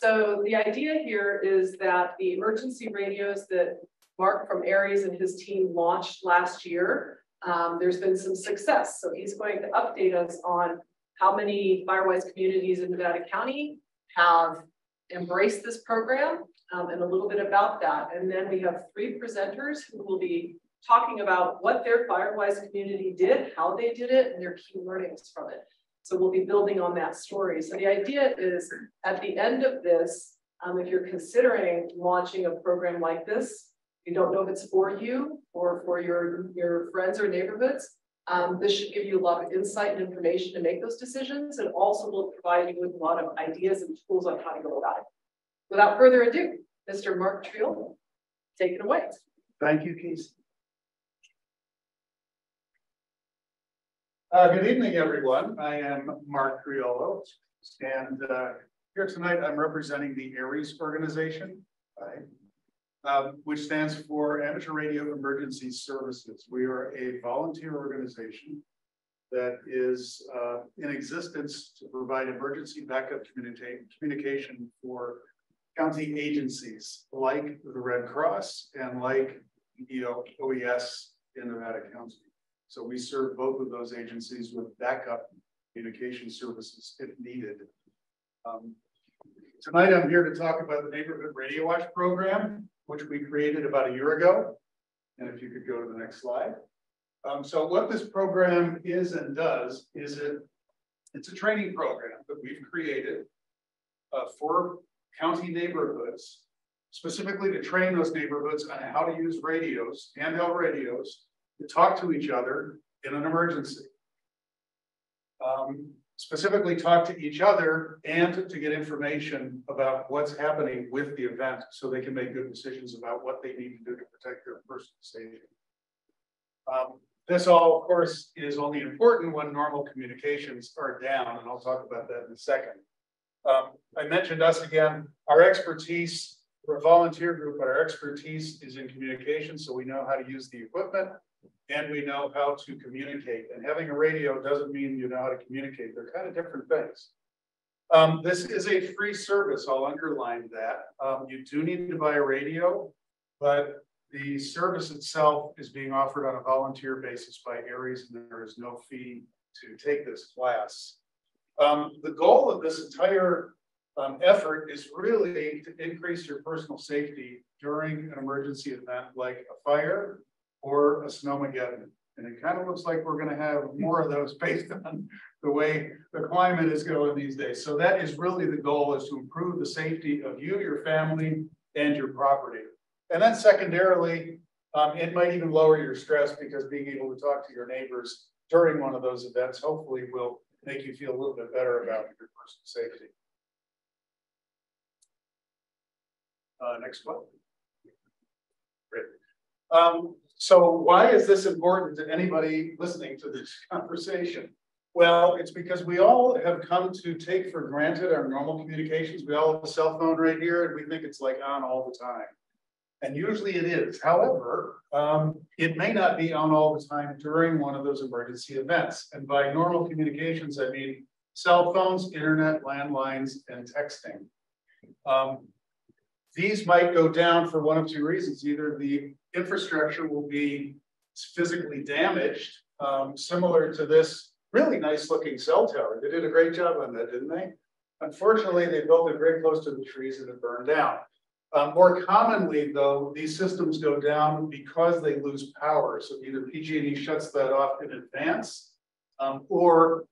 So the idea here is that the emergency radios that Mark from ARES and his team launched last year, um, there's been some success. So he's going to update us on how many Firewise communities in Nevada County have embrace this program um, and a little bit about that. And then we have three presenters who will be talking about what their Firewise community did, how they did it, and their key learnings from it. So we'll be building on that story. So the idea is at the end of this, um, if you're considering launching a program like this, you don't know if it's for you or for your, your friends or neighborhoods, um, this should give you a lot of insight and information to make those decisions and also will provide you with a lot of ideas and tools on how to go about it. Without further ado, Mr. Mark Triolo, take it away. Thank you, Keith. Uh, good evening, everyone. I am Mark Triolo, and uh, here tonight I'm representing the ARES organization. Um, which stands for Amateur Radio Emergency Services. We are a volunteer organization that is uh, in existence to provide emergency backup communica- communication for county agencies like the Red Cross and like you know, OES in Nevada County. So we serve both of those agencies with backup communication services if needed. Um, tonight, I'm here to talk about the Neighborhood Radio Watch program, which we created about a year ago. And if you could go to the next slide. Um, so what this program is and does is it, it's a training program that we've created uh, for county neighborhoods, specifically to train those neighborhoods on how to use radios, handheld radios, to talk to each other in an emergency. Um, specifically talk to each other and to get information about what's happening with the event so they can make good decisions about what they need to do to protect their personal safety. Um, this all, of course, is only important when normal communications are down, and I'll talk about that in a second. Um, I mentioned us again, our expertise, we're a volunteer group, but our expertise is in communication, so we know how to use the equipment and we know how to communicate. And having a radio doesn't mean you know how to communicate. They're kind of different things. Um, this is a free service. I'll underline that. Um, you do need to buy a radio, but the service itself is being offered on a volunteer basis by ARES, and there is no fee to take this class. Um, the goal of this entire um, effort is really to increase your personal safety during an emergency event like a fire, or a snowmageddon. And it kind of looks like we're going to have more of those [laughs] based on the way the climate is going these days. So that is really the goal is to improve the safety of you, your family, and your property. And then secondarily, um, it might even lower your stress because being able to talk to your neighbors during one of those events hopefully will make you feel a little bit better about your personal safety. Uh, next one. Great. Um, so why is this important to anybody listening to this [laughs] conversation? Well, it's because we all have come to take for granted our normal communications. We all have a cell phone right here and we think it's like on all the time. And usually it is. However, um, it may not be on all the time during one of those emergency events. And by normal communications, I mean cell phones, internet, landlines, and texting. Um, these might go down for one of two reasons. Either the infrastructure will be physically damaged, um, similar to this really nice looking cell tower. They did a great job on that, didn't they? Unfortunately, they built it very close to the trees and it burned down. Um, more commonly, though, these systems go down because they lose power. So either PG&E shuts that off in advance, um, or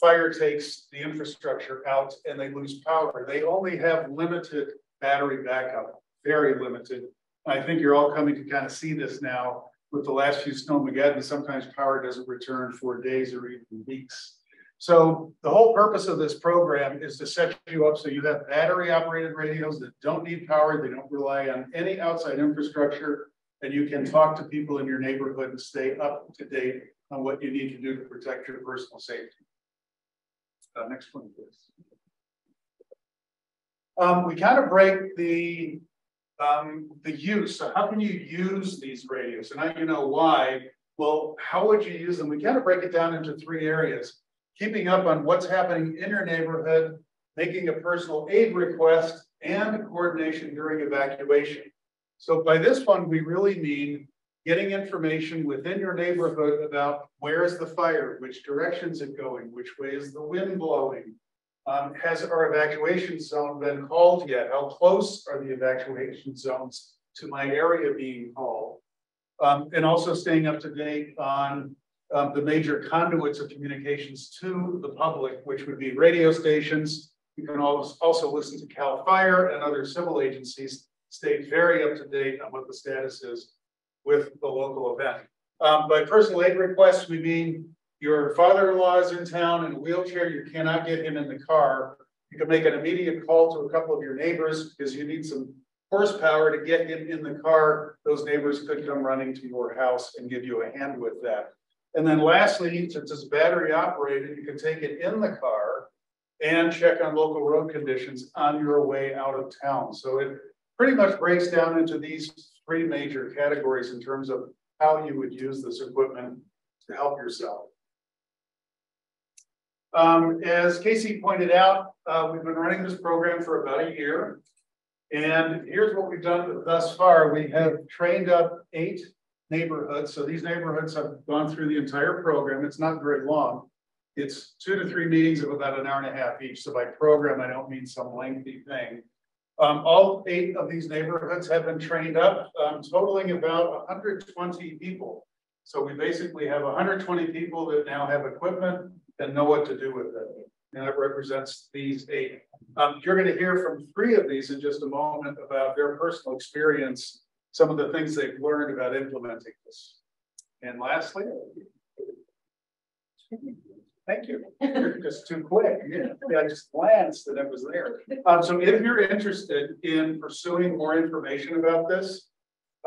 fire takes the infrastructure out and they lose power. They only have limited battery backup, very limited. I think you're all coming to kind of see this now with the last few snowmageddon. Sometimes power doesn't return for days or even weeks. So the whole purpose of this program is to set you up so you have battery operated radios that don't need power. They don't rely on any outside infrastructure and you can talk to people in your neighborhood and stay up to date on what you need to do to protect your personal safety. Uh, next one, please. Um, we kind of break the um, the use. So how can you use these radios? And now you know why. Well, how would you use them? We kind of break it down into three areas. Keeping up on what's happening in your neighborhood, making a personal aid request, and coordination during evacuation. So by this one, we really mean getting information within your neighborhood about where is the fire, which direction is it going, which way is the wind blowing, um, has our evacuation zone been called yet? How close are the evacuation zones to my area being called? Um, and also staying up to date on um, the major conduits of communications to the public, which would be radio stations. You can also listen to CAL FIRE and other civil agencies. Stay very up to date on what the status is with the local event. Um, by personal aid requests, we mean your father-in-law is in town in a wheelchair, you cannot get him in the car. You can make an immediate call to a couple of your neighbors because you need some horsepower to get him in the car. Those neighbors could come running to your house and give you a hand with that. And then lastly, since it's battery operated, you can take it in the car and check on local road conditions on your way out of town. So it pretty much breaks down into these three major categories in terms of how you would use this equipment to help yourself. Um, as Casey pointed out, uh, we've been running this program for about a year. And here's what we've done thus far. We have trained up eight neighborhoods. So these neighborhoods have gone through the entire program. It's not very long. It's two to three meetings of about an hour and a half each. So by program, I don't mean some lengthy thing. Um, all eight of these neighborhoods have been trained up, um, totaling about 120 people. So we basically have 120 people that now have equipment and know what to do with it. And it represents these eight. Um, you're going to hear from three of these in just a moment about their personal experience, some of the things they've learned about implementing this. And lastly, Thank you. You're just too quick. Yeah, I just glanced and it was there. Um, so if you're interested in pursuing more information about this,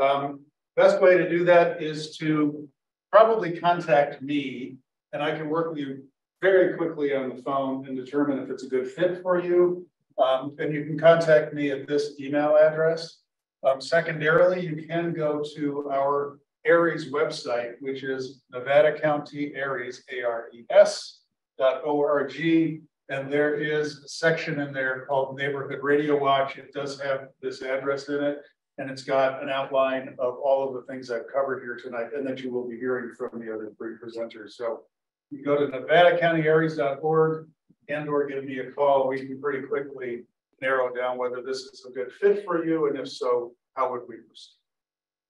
um, best way to do that is to probably contact me and I can work with you very quickly on the phone and determine if it's a good fit for you. Um, and you can contact me at this email address. Um, secondarily, you can go to our ARES website, which is Nevada County ARES, A-R-E-S dot O-R-G. And there is a section in there called Neighborhood Radio Watch. It does have this address in it. And it's got an outline of all of the things I've covered here tonight and that you will be hearing from the other three presenters. So you go to nevadacountyARES.org and or give me a call. We can pretty quickly narrow down whether this is a good fit for you. And if so, how would we proceed?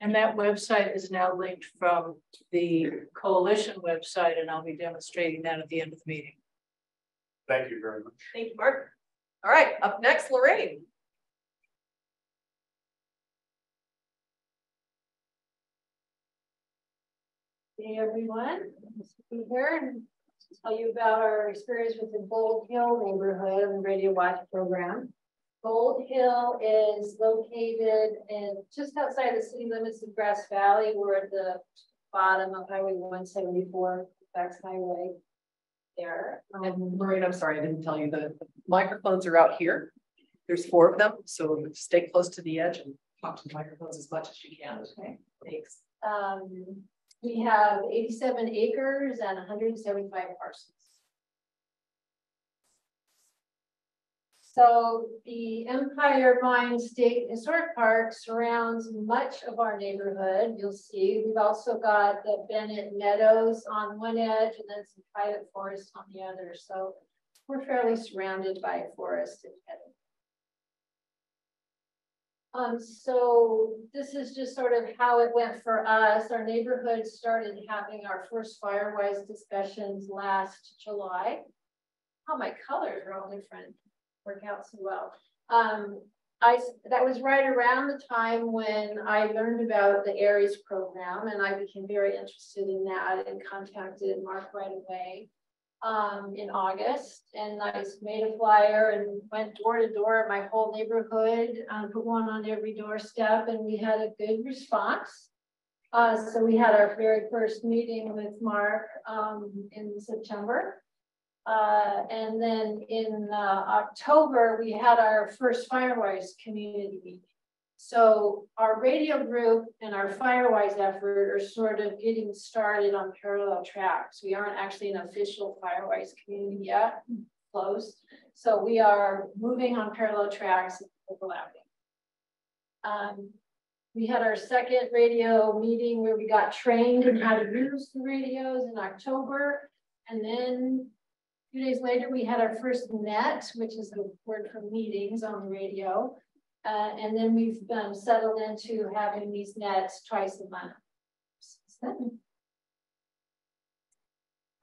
And that website is now linked from the coalition website, and I'll be demonstrating that at the end of the meeting. Thank you very much. Thank you, Mark. All right, up next, Lorraine. Hey, everyone. Be here and tell you about our experience with the Gold Hill neighborhood and Radio Watch program. Gold Hill is located in just outside the city limits of Grass Valley. We're at the bottom of Highway 174, Fax Highway there. And Lorraine, I'm sorry, I didn't tell you the the microphones are out here. There's four of them, so stay close to the edge and talk to the microphones as much as you can. Okay. Thanks. Um, we have 87 acres and 175 parcels. So the Empire Mine State Historic Park surrounds much of our neighborhood. You'll see we've also got the Bennett Meadows on one edge and then some private forest on the other. So we're fairly surrounded by forest and meadow. Um, so this is just sort of how it went for us. Our neighborhood started having our first Firewise discussions last July. Oh, my colors are all different work out so well. Um, I, that was right around the time when I learned about the ARES program and I became very interested in that and contacted Mark right away um, in August. And I made a flyer and went door to door in my whole neighborhood, um, put one on every doorstep and we had a good response. Uh, so we had our very first meeting with Mark um, in September. Uh, and then in uh, October, we had our first Firewise community meeting. So our radio group and our Firewise effort are sort of getting started on parallel tracks. We aren't actually an official Firewise community yet, close. So we are moving on parallel tracks and overlapping. Um, we had our second radio meeting where we got trained in how to use the radios in October. And then Two days later, we had our first net, which is the word for meetings on the radio. Uh, and then we've um, settled into having these nets twice a month.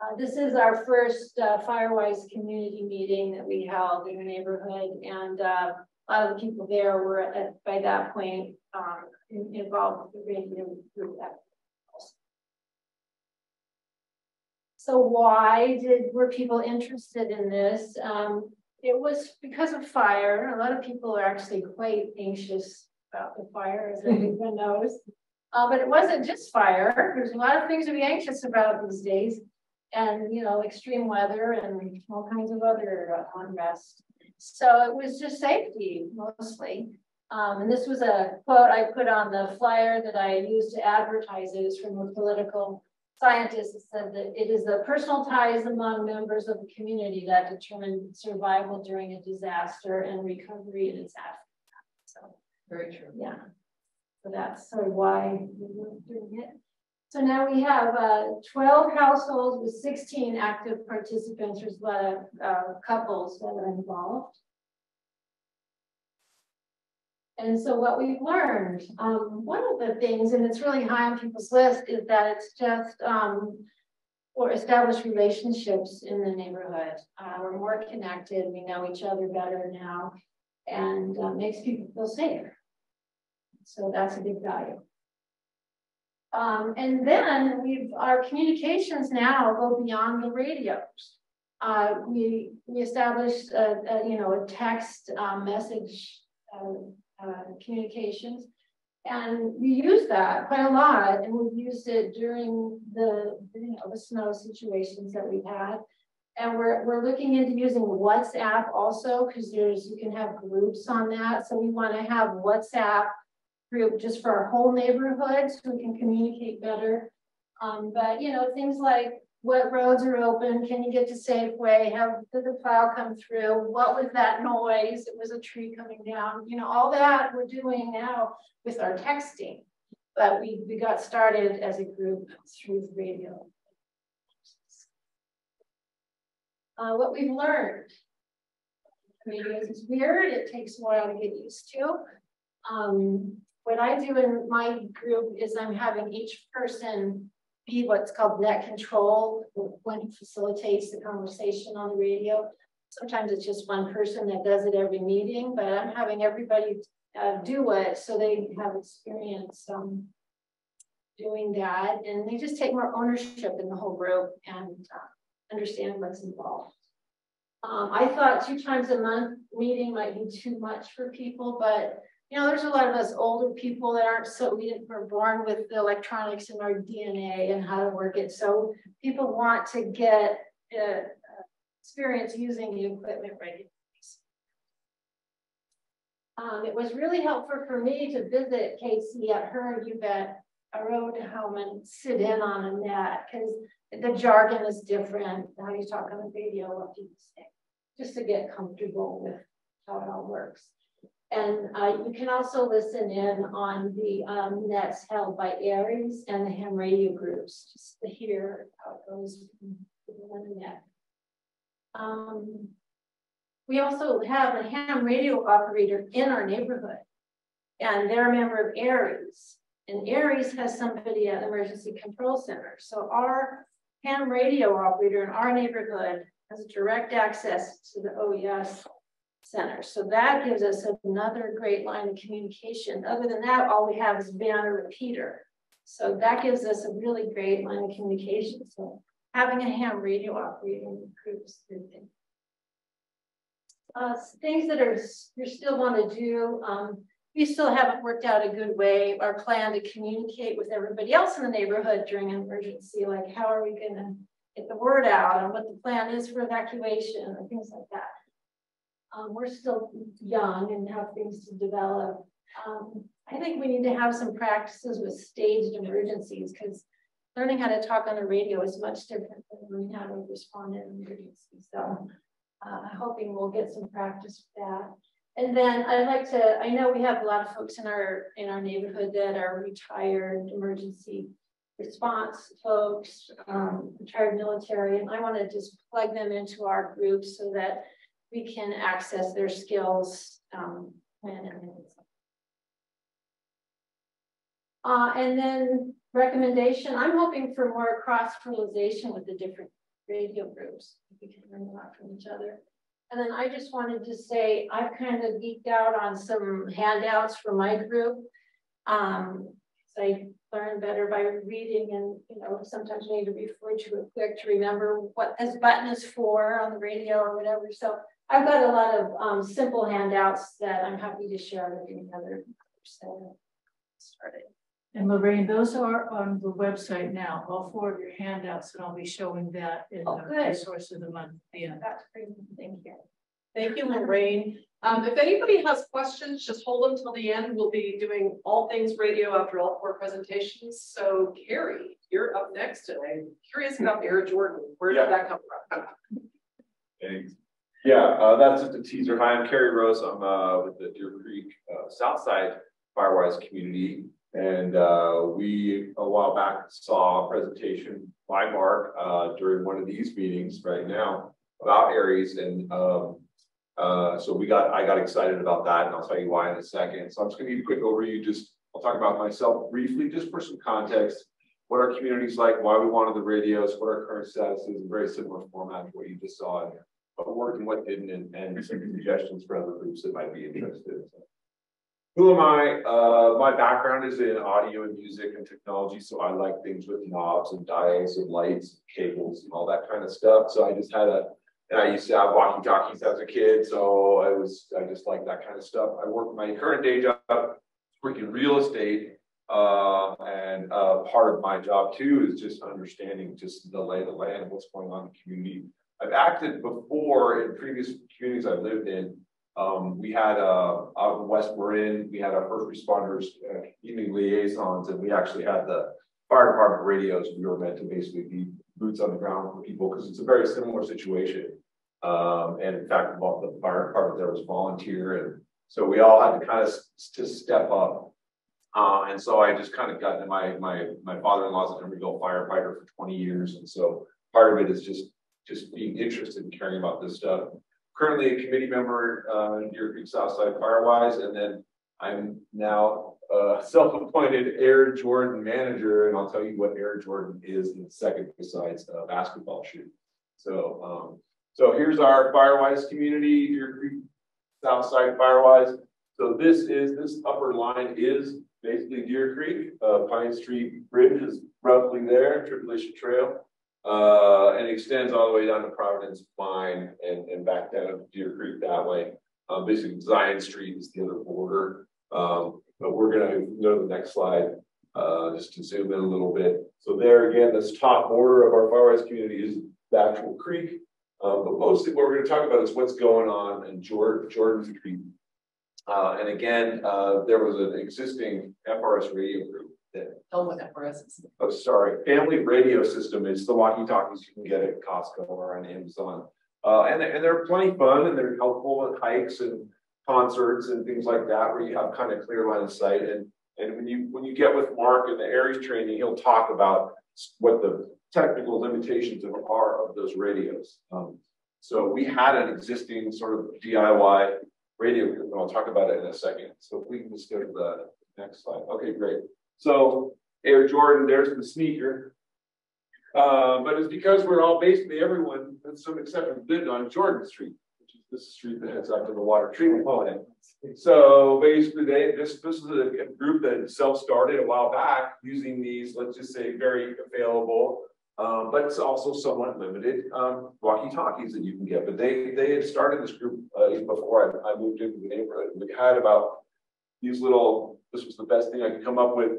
Uh, this is our first uh, Firewise community meeting that we held in the neighborhood. And uh, a lot of the people there were at, by that point um, in, involved with the radio group So why did were people interested in this? Um, it was because of fire. A lot of people are actually quite anxious about the fire, as everyone knows. Uh, but it wasn't just fire. There's a lot of things to be anxious about these days, and you know, extreme weather and all kinds of other uh, unrest. So it was just safety mostly. Um, and this was a quote I put on the flyer that I used to advertise it. it is from a political scientist that said that it is the personal ties among members of the community that determine survival during a disaster and recovery in its aftermath. So Very true. yeah. So that's sort of why we were doing it. So now we have uh, 12 households with 16 active participants. There's a lot of uh, couples that are involved. And so what we've learned, um, one of the things, and it's really high on people's list, is that it's just um, or establish relationships in the neighborhood. Uh, we're more connected. We know each other better now, and uh, makes people feel safer. So that's a big value. Um, and then we've our communications now go beyond the radios. Uh, we we established a, a, you know a text um, message uh, communications, and we use that quite a lot. And we've used it during the you know the snow situations that we've had. And we're, we're looking into using WhatsApp also because there's you can have groups on that. So we want to have WhatsApp group just for our whole neighborhood so we can communicate better. Um, but you know, things like what roads are open, can you get to Safeway, how did the plow come through, what was that noise, it was a tree coming down, you know, all that we're doing now with our texting. But we, we got started as a group through the radio. Uh, what we've learned, radio is weird, it takes a while to get used to. Um, what I do in my group is I'm having each person what's called net control when he facilitates the conversation on the radio. Sometimes it's just one person that does it every meeting, but I'm having everybody uh, do it so they have experience um, doing that. And they just take more ownership in the whole group and uh, understand what's involved. Um, I thought two times a month meeting might be too much for people, but you know, there's a lot of us older people that aren't so, we didn't, were born with the electronics in our DNA and how to work it. So people want to get uh, experience using the equipment regularly. Um, it was really helpful for me to visit Casey at her You Bet. I rode home and sit in on a net because the jargon is different, how you talk on the video, what people say, just to get comfortable with how it all works. And uh, you can also listen in on the um, nets held by ARES and the ham radio groups, just to hear how it goes on the net. Um, we also have a ham radio operator in our neighborhood, and they're a member of ARES. And ARES has somebody at the Emergency Control Center. So our ham radio operator in our neighborhood has direct access to the OES center. So that gives us another great line of communication. Other than that, all we have is banner repeater. So that gives us a really great line of communication. So having a ham radio operating groups good thing. Uh, things that are you still want to do. Um, we still haven't worked out a good way, or plan to communicate with everybody else in the neighborhood during an emergency. Like, how are we going to get the word out and what the plan is for evacuation and things like that. Um, we're still young and have things to develop. Um, I think we need to have some practices with staged emergencies because learning how to talk on the radio is much different than learning how to respond in an emergency. So uh, hoping we'll get some practice with that. And then I'd like to, I know we have a lot of folks in our in our neighborhood that are retired emergency response folks, um, retired military, and I want to just plug them into our group so that we can access their skills um, uh, and then recommendation, I'm hoping for more cross-fertilization with the different radio groups. We can learn a lot from each other. And then I just wanted to say, I've kind of geeked out on some handouts for my group. Um, so I learn better by reading and, you know, sometimes you need to refer to it quick to remember what this button is for on the radio or whatever. So I've got a lot of um, simple handouts that I'm happy to share with you other so started. And Lorraine, those are on the website now, all four of your handouts, and I'll be showing that in oh, the resource of the month. Yeah. That's great. Thank you. Thank you, Lorraine. Um, if anybody has questions, just hold them till the end. We'll be doing all things radio after all four presentations. So Kerry, you're up next and I'm curious about Air Jordan. Where did Yeah. that come from? Thanks. Yeah, uh, that's just a teaser. Hi, I'm Kerry Rose. I'm, uh, with the Deer Creek, uh, Southside Firewise community. And, uh, we, a while back, saw a presentation by Mark, uh, during one of these meetings right now about ARES and, um, uh, so we got, I got excited about that and I'll tell you why in a second. So I'm just gonna give you a quick overview, just, I'll talk about myself briefly, just for some context. What our community's like, why we wanted the radios, what our current status is, in very similar format to what you just saw in what worked and what didn't, and, and [laughs] some suggestions for other groups that might be interested. Who am I? Uh, my background is in audio and music and technology, so I like things with knobs and dials and lights, and cables, and all that kind of stuff. So I just had a, and I used to have walkie talkies as a kid, so I was, I just like that kind of stuff. I work my current day job, working real estate, uh, and uh, part of my job too is just understanding just the lay of the land, what's going on in the community. I've acted before in previous communities I've lived in. Um, we had uh, out in West Marin, we had our first responders, uh, liaisons, and we actually had the fire department radios. We were meant to basically be boots on the ground for people because it's a very similar situation. Um, and in fact, the fire department there was volunteer, and so we all had to kind of to step up. Uh, and so I just kind of got my my my father-in-law's an Emeryville firefighter for 20 years, and so part of it is just just being interested in caring about this stuff. Currently a committee member uh, in Deer Creek Southside Firewise, and then I'm now a [laughs] self-appointed Air Jordan manager, and I'll tell you what Air Jordan is in a second besides a basketball shoe. So, um, so here's our Firewise community, Deer Creek Southside Firewise. So this is, this upper line is basically Deer Creek, uh, Pine Street Bridge is roughly there, Tribulation Trail. Uh, and extends all the way down to Providence Mine and, and back down to Deer Creek that way. Um, basically Zion Street is the other border. Um, but we're gonna go to the next slide, uh, just to zoom in a little bit. So there again, this top border of our Firewise community is the actual creek. Um, but mostly what we're gonna talk about is what's going on in Jordan, Creek. Uh, and again, uh, there was an existing FRS radio group Tell what FRS is. oh, sorry, family radio system. It's the walkie talkies you can get at Costco or on Amazon. Uh, and, and they're plenty fun and they're helpful at hikes and concerts and things like that, where you have kind of clear line of sight. And, and when you, when you get with Mark in the ARES training, he'll talk about what the technical limitations of are of those radios. Um, so we had an existing sort of DIY radio and I'll talk about it in a second. So if we can just go to the next slide. Okay, great. So Air Jordan, there's the sneaker. Uh, but it's because we're all basically everyone, with some exception, lived on Jordan Street, which is this street that heads out to the water treatment plant. So basically, they this this is a, a group that self-started a while back using these, let's just say, very available, um, but it's also somewhat limited um, walkie-talkies that you can get. But they they had started this group uh, even before I, I moved into the neighborhood. We had about these little. This was the best thing I could come up with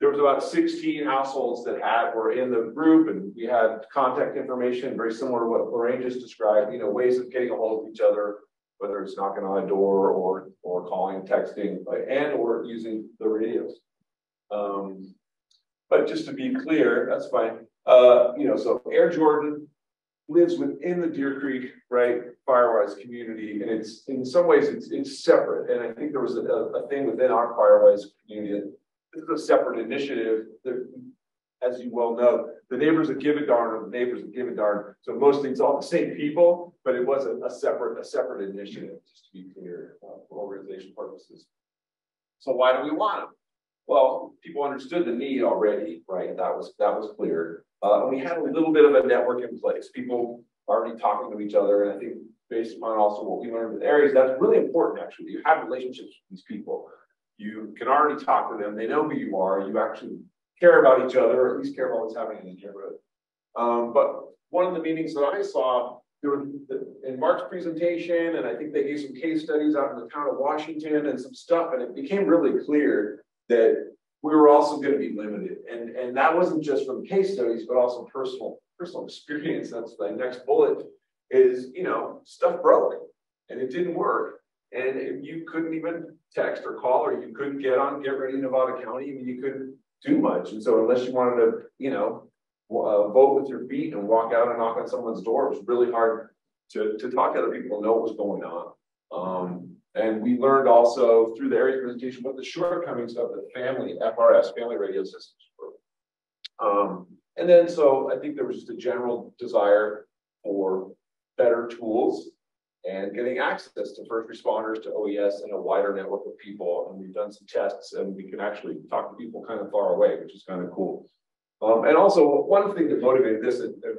there was about 16 households that had were in the group and we had contact information very similar to what Lorraine just described, you know, ways of getting a hold of each other, whether it's knocking on a door or or calling, texting, and or using the radios. Um, but just to be clear, that's fine. Uh, you know, so Air Jordan lives within the Deer Creek, right, Firewise community, and it's in some ways it's it's separate. And I think there was a, a thing within our Firewise community this is a separate initiative that, as you well know, the neighbors of give a darn are the neighbors of give a darn. So mostly it's all the same people, but it was a, a separate, a separate initiative, just to be clear, uh, for organization purposes. So why do we want them? Well, people understood the need already, right? That was that was clear. Uh, and we had a little bit of a network in place. People already talking to each other, and I think based upon also what we learned with ARES, that's really important. Actually, you have relationships with these people you can already talk to them. They know who you are. You actually care about each other, or at least care about what's happening in the neighborhood. Um, but one of the meetings that I saw in Mark's presentation, and I think they gave some case studies out in the town of Washington and some stuff, and it became really clear that we were also going to be limited. And, and that wasn't just from case studies, but also personal personal experience. That's the next bullet is, you know, stuff broke and it didn't work. And you couldn't even text or call, or you couldn't get on Get Ready Nevada County. I mean, you couldn't do much. And so unless you wanted to, you know, uh, vote with your feet and walk out and knock on someone's door, it was really hard to, to talk to other people, know what was going on. Um, and we learned also through the ARES presentation what the shortcomings of the family FRS, family radio systems were. Um, and then so I think there was just a general desire for better tools and getting access to first responders, to OES, and a wider network of people. And we've done some tests, and we can actually talk to people kind of far away, which is kind of cool. Um, and also, one thing that motivated this and, and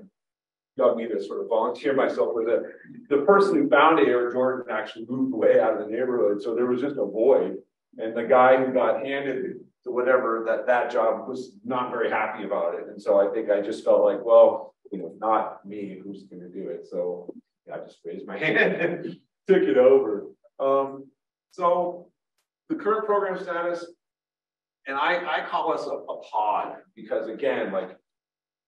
got me to sort of volunteer myself was that the person who founded Air Jordan actually moved away out of the neighborhood, so there was just a void. And the guy who got handed to whatever that that job was not very happy about it. And so I think I just felt like, well, you know, not me, who's going to do it? So I just raised my [laughs] hand and took it over. Um, so the current program status, and I, I call us a, a pod because again, like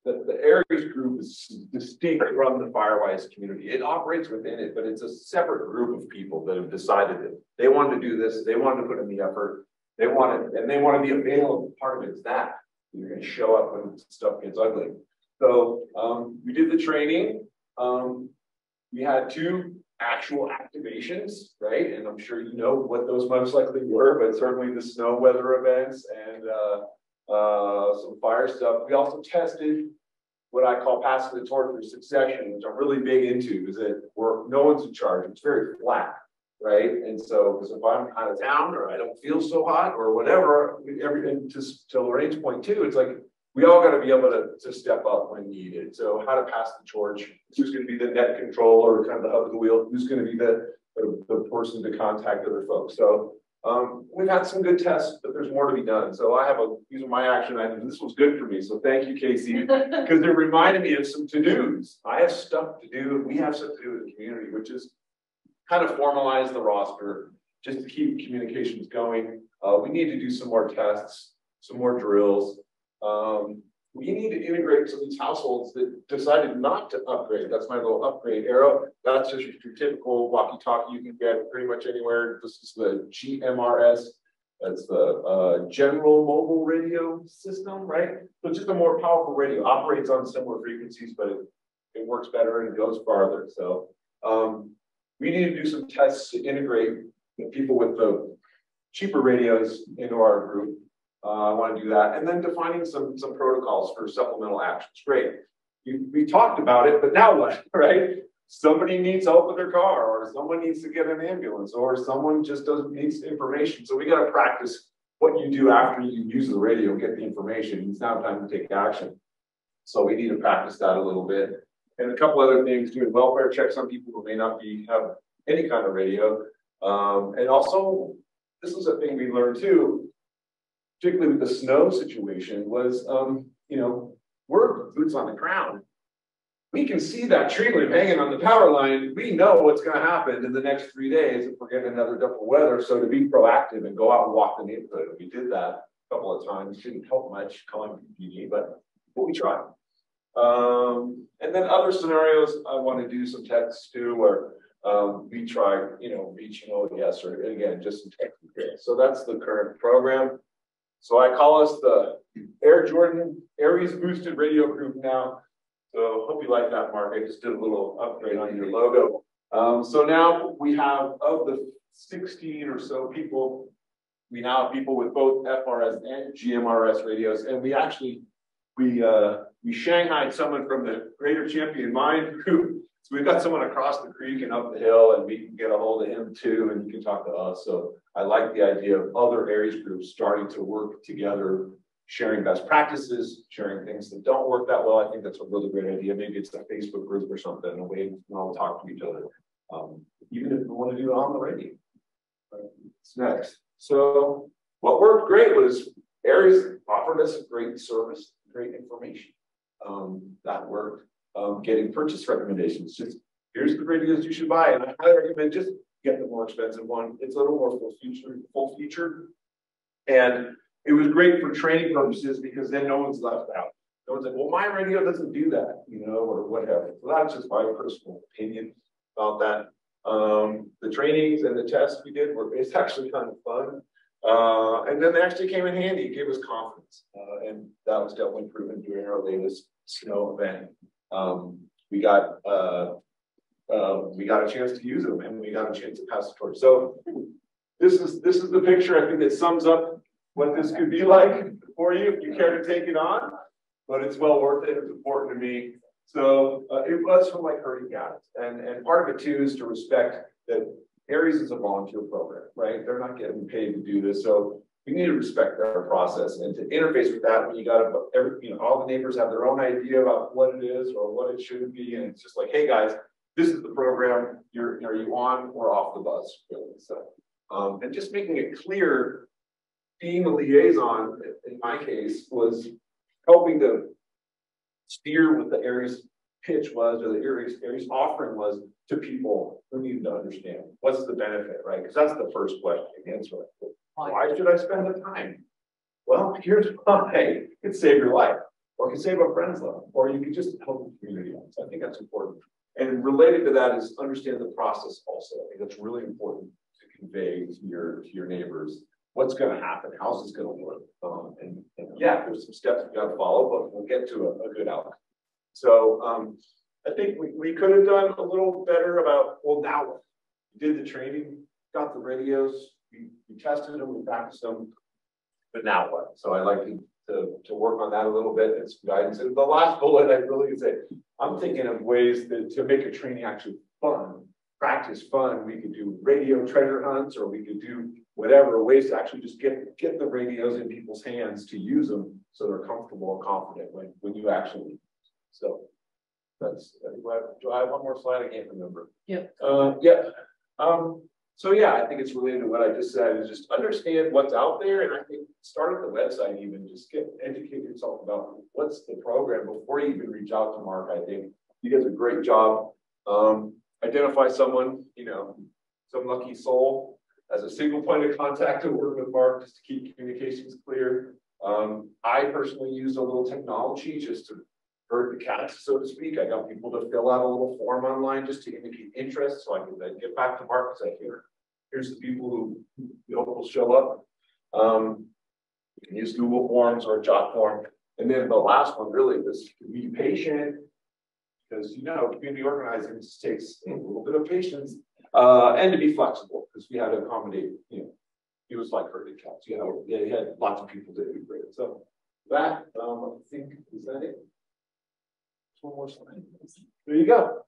the, the ARES group is distinct from the Firewise community. It operates within it, but it's a separate group of people that have decided that they wanted to do this, they wanted to put in the effort, they wanted, and they want to be available. Part of it's that. You're going to show up when stuff gets ugly. So um, we did the training. Um, we had two actual activations, right? And I'm sure you know what those most likely were, but certainly the snow weather events and uh, uh, some fire stuff. We also tested what I call passing the torch for succession, which I'm really big into, is that we're, no one's in charge. It's very flat, right? And so, because if I'm out of town or I don't feel so hot or whatever, everything to, to Lorraine's point too, it's like we all got to be able to, to step up when needed. So how to pass the torch, who's going to be the net controller, kind of the hub of the wheel, who's going to be the, the, the person to contact other folks. So um, we've had some good tests, but there's more to be done. So I have a, these are my action items. This was good for me. So thank you, Casey, [laughs] because it reminded me of some to-dos. I have stuff to do. We have stuff to do with the community, which is kind of formalize the roster, just to keep communications going. Uh, we need to do some more tests, some more drills. Um, we need to integrate some of these households that decided not to upgrade. That's my little upgrade arrow. That's just your typical walkie-talkie you can get pretty much anywhere. This is the GMRS. That's the uh, general mobile radio system, right? So just a more powerful radio. Operates on similar frequencies, but it, it works better and goes farther. So um, we need to do some tests to integrate the people with the cheaper radios into our group. Uh, I want to do that. And then defining some, some protocols for supplemental actions. Great. We, we talked about it, but now what, [laughs] right? Somebody needs help with their car, or someone needs to get an ambulance, or someone just doesn't needs information. So we got to practice what you do after you use the radio, get the information. It's now time to take action. So we need to practice that a little bit. And a couple other things, doing welfare checks on people who may not be have any kind of radio. Um, and also, this is a thing we learned too particularly with the snow situation, was, um, you know, we're boots on the ground. We can see that tree limb hanging on the power line. We know what's going to happen in the next three days if we're getting another double weather. So to be proactive and go out and walk the neighborhood, we did that a couple of times. Didn't help much calling PD, but, but we tried. Um, and then other scenarios, I want to do some tests too, where um, we try, you know, reaching OES or again, just some technical. So that's the current program. So I call us the Air Jordan ARES Boosted Radio Group now. So hope you like that, Mark. I just did a little upgrade on your logo. Um, so now we have of the 16 or so people, we now have people with both FRS and GMRS radios, and we actually we uh, we Shanghaied someone from the Greater Champion Mine Group. So we've got someone across the creek and up the hill, and we can get a hold of him too, and he can talk to us. So I like the idea of other ARES groups starting to work together, sharing best practices, sharing things that don't work that well. I think that's a really great idea. Maybe it's a Facebook group or something, a way we can all talk to each other, um, even if we want to do it on the radio. What's next? So what worked great was ARES offered us great service, great information. Um, that worked. Um, getting purchase recommendations. Just here's the radios you should buy, and I highly recommend just get the more expensive one. It's a little more full feature, full featured. And it was great for training purposes because then no one's left out. No one's like, well, my radio doesn't do that, you know, or whatever. So that's just my personal opinion about that. Um, the trainings and the tests we did were, it's actually kind of fun. Uh, and then they actually came in handy, gave us confidence. Uh, and that was definitely proven during our latest snow event. Um, we got, uh, uh, we got a chance to use them and we got a chance to pass the torch. So this is, this is the picture I think that sums up what this could be [laughs] like for you if you care to take it on, but it's well worth it. It's important to me. So uh, it was from like herding cats. And, and part of it too is to respect that ARES is a volunteer program, right? They're not getting paid to do this. So we need to respect their process and to interface with that when you got to every, you know, all the neighbors have their own idea about what it is or what it should be. And it's just like, hey guys, this is the program. You're, are you on or off the bus? Really? So, um, and just making it clear, being a liaison in my case was helping to steer what the ARES pitch was or the ARES, ARES offering was to people who needed to understand what's the benefit, right? Because that's the first question. Answer why should I spend the time? Well, [laughs] here's why. It could save your life, or it could save a friend's life, or you could just help the community. So I think that's important. And related to that is understand the process also. I think that's really important to convey to your to your neighbors what's going to happen, how's this going to work. Um, and, and, yeah, there's some steps we got to follow, but we'll get to a, a good outcome. So um, I think we, we could have done a little better about, well, now? We did the training, got the radios, we, we tested them, we practiced them, but now what? So I like to, to, to work on that a little bit and some guidance. And the last bullet, I really say, I'm thinking of ways that to make a training actually fun, practice fun. We could do radio treasure hunts, or we could do whatever ways to actually just get get the radios in people's hands to use them so they're comfortable and confident when when you actually. So that's do I, have, do I have one more slide? I can't remember. Yep. Uh, yeah. Um, so yeah, I think it's related to what I just said is just understand what's out there. And I think start at the website, even just get educate yourself about what's the program before you even reach out to Mark. I think he does a great job. Um, identify someone, you know, some lucky soul as a single point of contact to work with Mark just to keep communications clear. Um, I personally use a little technology just to herd the cats, so to speak. I got people to fill out a little form online just to indicate interest so I can then get back to Mark and say, here, here's the people who we hope will show up. Um, you can use Google Forms or Jot form. And then the last one really is be patient because you know community organizing just takes a little bit of patience uh, and to be flexible because we had to accommodate, you know, it was like herding cats. You know, they had lots of people to integrate. So that um, I think is that it. One more slide. There you go.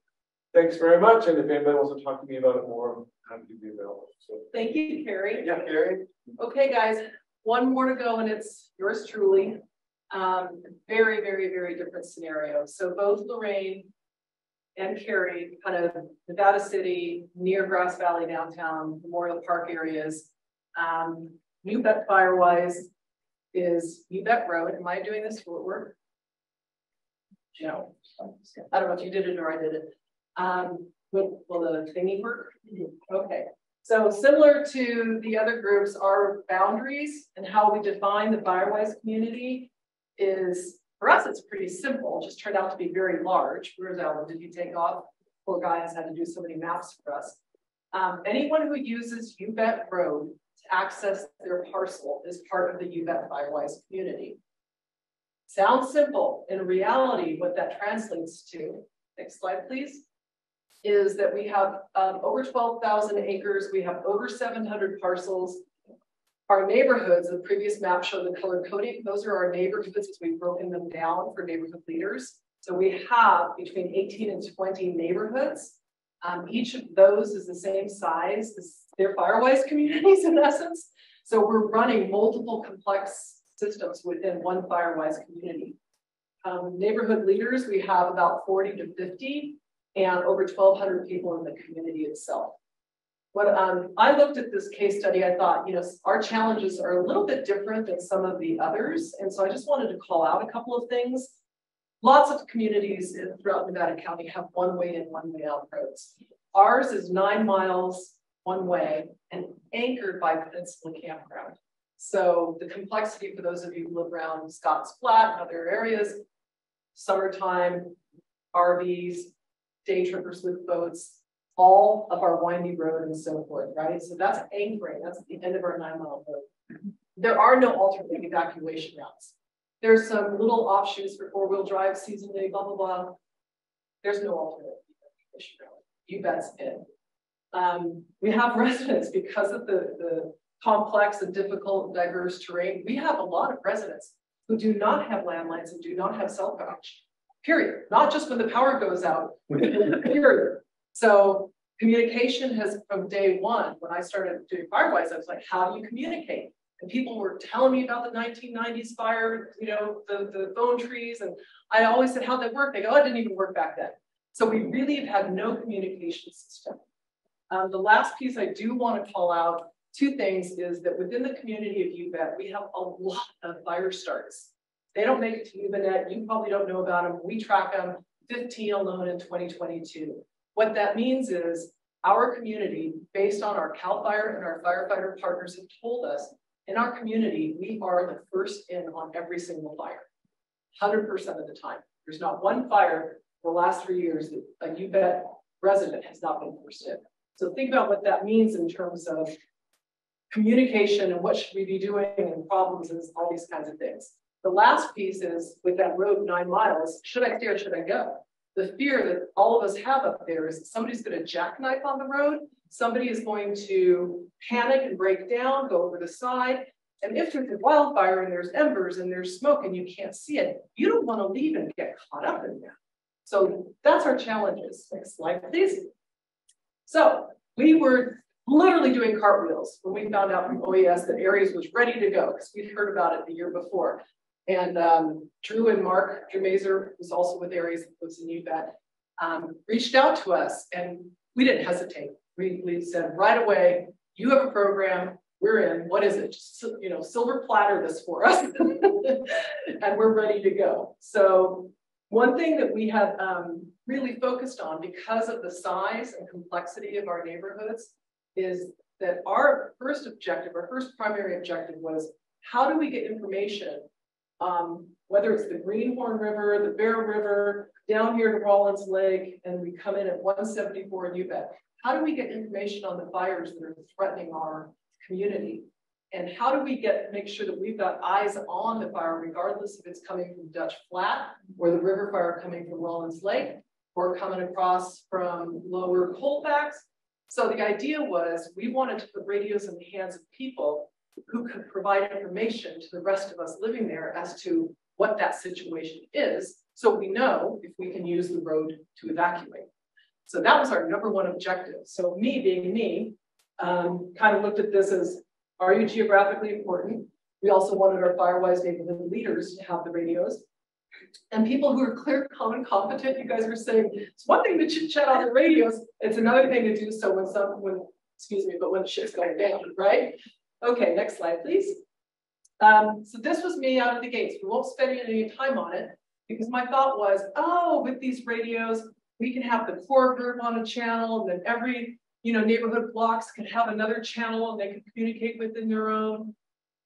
Thanks very much. And if anybody wants to talk to me about it more, I'm happy to be available. So thank you, Kerry. Yeah, Kerry. Okay, guys, one more to go, and it's yours truly. Um, very, very, very different scenario. So both Lorraine and Kerry, kind of Nevada City, near Grass Valley downtown, Memorial Park areas. Um, You Bet Firewise is You Bet Road. Am I doing this? Will it work? No. I don't know if you did it or I did it. Um, will, will the thingy work? Okay. So similar to the other groups, our boundaries and how we define the Firewise community is for us, it's pretty simple, just turned out to be very large. Where's Alan? Did you take off? Poor guy has had to do so many maps for us. Um, anyone who uses You Bet Road to access their parcel is part of the You Bet Firewise community. Sounds simple. In reality, what that translates to, next slide, please, is that we have um, over 12,000 acres. We have over 700 parcels. Our neighborhoods, the previous map showed the color coding. Those are our neighborhoods as we've broken them down for neighborhood leaders. So we have between 18 and 20 neighborhoods. Um, each of those is the same size their Firewise communities in essence. So we're running multiple complex systems within one Firewise community. Um, neighborhood leaders, we have about 40 to 50 and over 1,200 people in the community itself. When um, I looked at this case study, I thought, you know, our challenges are a little bit different than some of the others. And so I just wanted to call out a couple of things. Lots of communities throughout Nevada County have one way in, one way out roads. Ours is nine miles one way and anchored by Peninsula Campground. So the complexity for those of you who live around Scotts Flat and other areas, summertime, RVs, day trippers with boats, all of our windy road and so forth, right? So that's anchoring, that's the end of our nine mile road. There are no alternate evacuation routes. There's some little offshoots for four wheel drive seasonally, blah, blah, blah. There's no alternate evacuation route. You bet's in. Um, we have [laughs] residents because of the, the complex and difficult and diverse terrain. We have a lot of residents who do not have landlines and do not have cell coverage, period. Not just when the power goes out, [laughs] period. So communication has from day one, when I started doing Firewise, I was like, how do you communicate? And people were telling me about the 1990s fire, you know, the, the phone trees. And I always said, how'd that work? They go, oh, it didn't even work back then. So we really have had no communication system. Um, the last piece I do want to call out, two things, is that within the community of You Bet, we have a lot of fire starts. They don't make it to YubaNet. You probably don't know about them. We track them, 15 alone in 2022. What that means is our community, based on our CAL FIRE and our firefighter partners have told us, in our community, we are the first in on every single fire, 100% of the time. There's not one fire the last three years that a You Bet resident has not been first in. So think about what that means in terms of communication and what should we be doing and problems and all these kinds of things. The last piece is with that road nine miles, should I stay or should I go? The fear that all of us have up there is somebody's going to jackknife on the road, somebody is going to panic and break down, go over the side. And if there's a wildfire and there's embers and there's smoke and you can't see it, you don't want to leave and get caught up in that. So that's our challenges. Next slide, please. So we were literally doing cartwheels when we found out from OES that ARES was ready to go because we'd heard about it the year before. And um, Drew and Mark, Drew Mazer, who's also with ARES, was in You Bet, um, reached out to us and we didn't hesitate. We, we said right away, you have a program, we're in, what is it? Just, you know, silver platter this for us [laughs] and we're ready to go. So one thing that we have um, really focused on because of the size and complexity of our neighborhoods is that our first objective, our first primary objective was how do we get information, um, whether it's the Greenhorn River, the Bear River, down here to Rollins Lake, and we come in at 174 in You Bet. How do we get information on the fires that are threatening our community? And how do we get make sure that we've got eyes on the fire, regardless if it's coming from Dutch Flat or the river fire coming from Rollins Lake or coming across from lower Colfax. So the idea was we wanted to put radios in the hands of people who could provide information to the rest of us living there as to what that situation is. So we know if we can use the road to evacuate. So that was our number one objective. So me being me, um, kind of looked at this as are you geographically important? We also wanted our Firewise neighborhood leaders to have the radios. And people who are clear, calm, and competent, you guys were saying, it's one thing to chit chat on the radios, it's another thing to do so when some, when, excuse me, but when shit's going down, right? Okay, next slide, please. Um, so this was me out of the gates. We won't spend any time on it because my thought was, oh, with these radios, we can have the core group on a channel and then every you know, neighborhood blocks can have another channel and they can communicate within their own.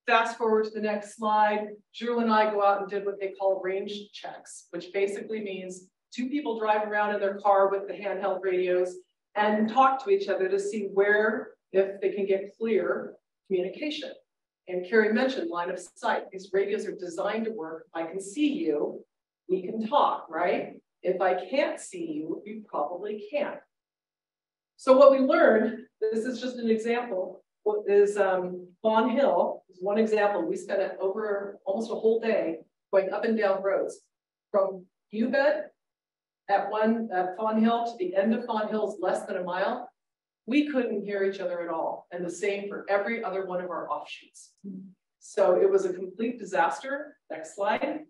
Fast forward to the next slide, Drew and I go out and did what they call range checks, which basically means two people drive around in their car with the handheld radios and talk to each other to see where, if they can get clear communication. And Kerry mentioned line of sight. These radios are designed to work. I can see you, we can talk, right? If I can't see you, you probably can't. So what we learned, this is just an example, is um, Fawn Hill is one example. We spent it over almost a whole day going up and down roads from You Bet at one at Fawn Hill to the end of Fawn Hill is less than a mile. We couldn't hear each other at all. And the same for every other one of our offshoots. So it was a complete disaster. Next slide.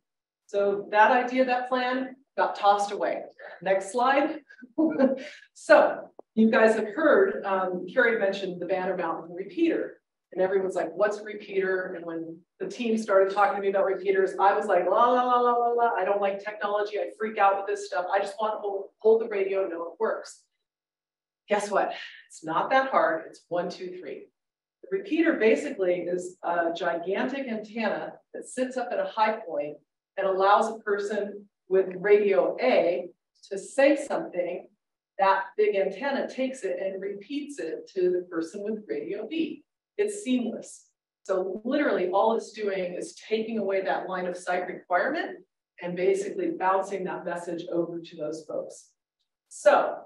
So that idea, that plan got tossed away. Next slide. [laughs] so you guys have heard, um, Kerry mentioned the Banner Mountain repeater. And everyone's like, what's a repeater? And when the team started talking to me about repeaters, I was like, la, la, la, la, la, la. I don't like technology. I freak out with this stuff. I just want to hold, hold the radio and know it works. Guess what? It's not that hard. It's one, two, three. The repeater basically is a gigantic antenna that sits up at a high point and allows a person with radio A to say something that big antenna takes it and repeats it to the person with radio B. It's seamless. So literally all it's doing is taking away that line of sight requirement and basically bouncing that message over to those folks. So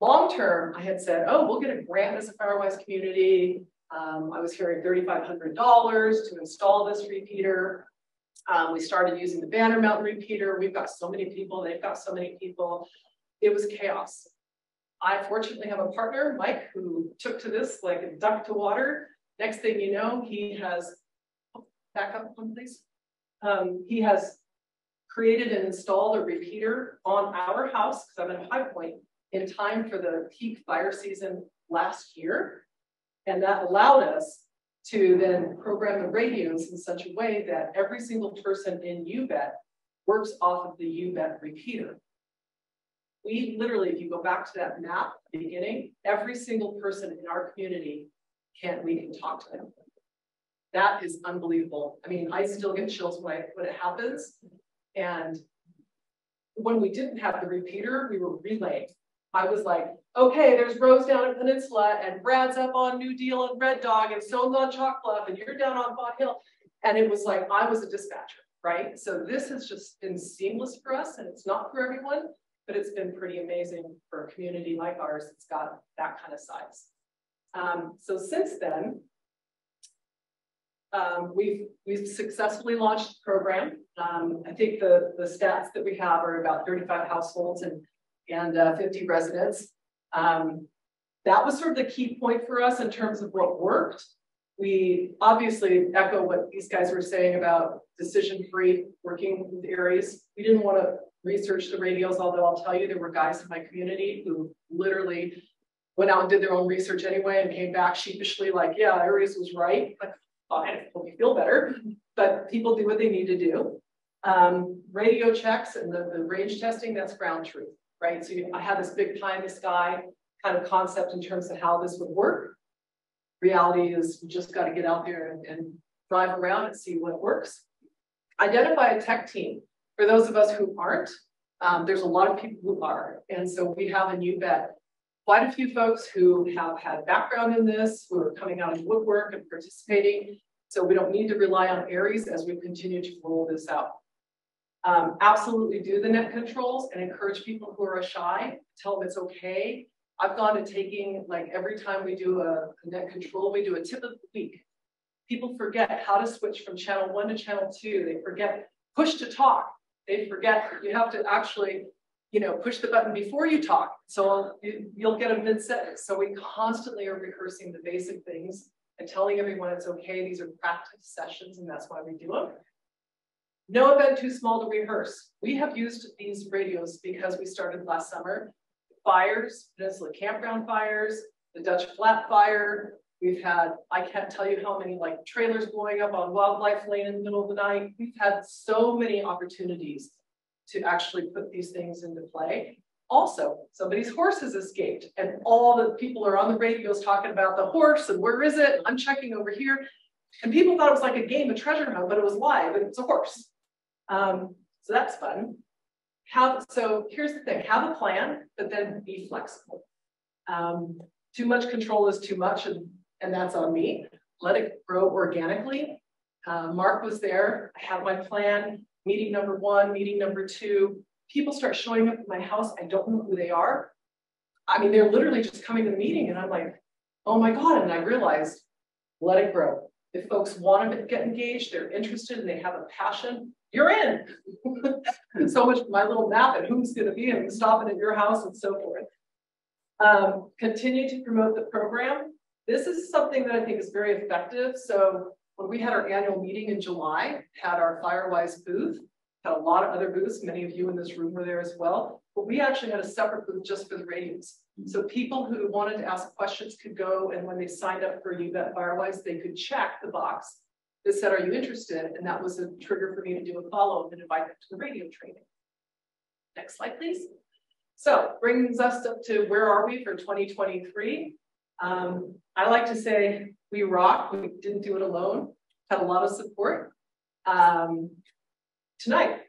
long term, I had said, oh, we'll get a grant as a Firewise community. Um, I was hearing $3,500 to install this repeater. Um, we started using the Banner Mountain repeater. We've got so many people, they've got so many people. It was chaos. I fortunately have a partner, Mike, who took to this like a duck to water. Next thing you know, he has, oh, back up one please. Um, he has created and installed a repeater on our house, because I'm in a High Point, in time for the peak fire season last year. And that allowed us to then program the radios in such a way that every single person in You Bet works off of the You Bet repeater. We literally, if you go back to that map beginning, every single person in our community can we can talk to them. That is unbelievable. I mean, I still get chills when I when it happens. And when we didn't have the repeater, we were relaying. I was like, okay, there's Rose down at Peninsula and Brad's up on New Deal and Red Dog and so's on Chalk Bluff and you're down on Bot Hill. And it was like, I was a dispatcher, right? So this has just been seamless for us and it's not for everyone, but it's been pretty amazing for a community like ours. It's got that kind of size. Um, so since then, um, we've we've successfully launched the program. Um, I think the the stats that we have are about 35 households and and uh, 50 residents. Um, that was sort of the key point for us in terms of what worked. We obviously echo what these guys were saying about decision-free working with ARES. We didn't want to research the radios, although I'll tell you there were guys in my community who literally went out and did their own research anyway and came back sheepishly like, yeah, ARES was right. Like, fine, it me feel better, but people do what they need to do. Um, radio checks and the, the range testing, that's ground truth, right? So you, I had this big pie in the sky kind of concept in terms of how this would work. Reality is you just got to get out there and, and drive around and see what works. Identify a tech team. For those of us who aren't, um, there's a lot of people who are. And so we have a new bet quite a few folks who have had background in this, who are coming out of woodwork and participating. So we don't need to rely on ARES as we continue to roll this out. Um, absolutely do the net controls and encourage people who are shy, tell them it's okay. I've gone to taking, like every time we do a, a net control, we do a tip of the week. People forget how to switch from channel one to channel two. They forget push to talk. They forget you have to actually you know, push the button before you talk. So you, will get a mid sentence. So we constantly are rehearsing the basic things and telling everyone it's okay. These are practice sessions and that's why we do them. No event too small to rehearse. We have used these radios because we started last summer. Fires, Peninsula Campground fires, the Dutch Flat fire. We've had, I can't tell you how many like trailers blowing up on Wildlife Lane in the middle of the night. We've had so many opportunities to actually put these things into play. Also, somebody's horse has escaped and all the people are on the radios talking about the horse and where is it? I'm checking over here. And people thought it was like a game of treasure hunt, but it was live and it's a horse. Um, so that's fun. Have, so here's the thing, have a plan, but then be flexible. Um, too much control is too much and, and that's on me. Let it grow organically. Uh, Mark was there, I have my plan meeting number one, meeting number two, people start showing up at my house. I don't know who they are. I mean, they're literally just coming to the meeting and I'm like, oh my God. And I realized, let it grow. If folks want to get engaged, they're interested and they have a passion, you're in. [laughs] so much my little map and who's going to be and stopping at your house and so forth. Um, continue to promote the program. This is something that I think is very effective. So when we had our annual meeting in July, had our Firewise booth, had a lot of other booths. Many of you in this room were there as well. But we actually had a separate booth just for the radios. Mm-hmm. So people who wanted to ask questions could go, and when they signed up for You Bet Firewise, they could check the box that said, "Are you interested?" And that was a trigger for me to do a follow-up and invite them to the radio training. Next slide, please. So brings us up to where are we for 2023? Um, I like to say we rock. We didn't do it alone. Had a lot of support. Um, tonight,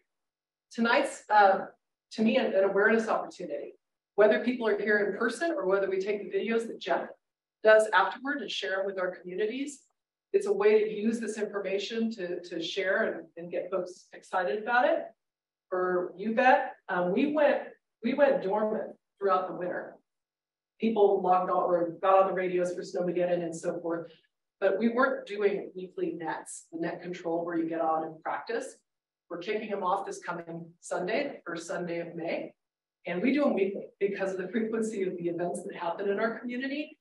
tonight's uh, to me an, an awareness opportunity. whether people are here in person or whether we take the videos that Jeff does afterward and share them with our communities. It's a way to use this information to, to share and, and get folks excited about it. For you bet, um, we went we went dormant throughout the winter. People logged on or got on the radios for Snowmageddon and so forth, but we weren't doing weekly nets, the net control where you get on and practice. We're kicking them off this coming Sunday, first Sunday of May. And we do them weekly because of the frequency of the events that happen in our community.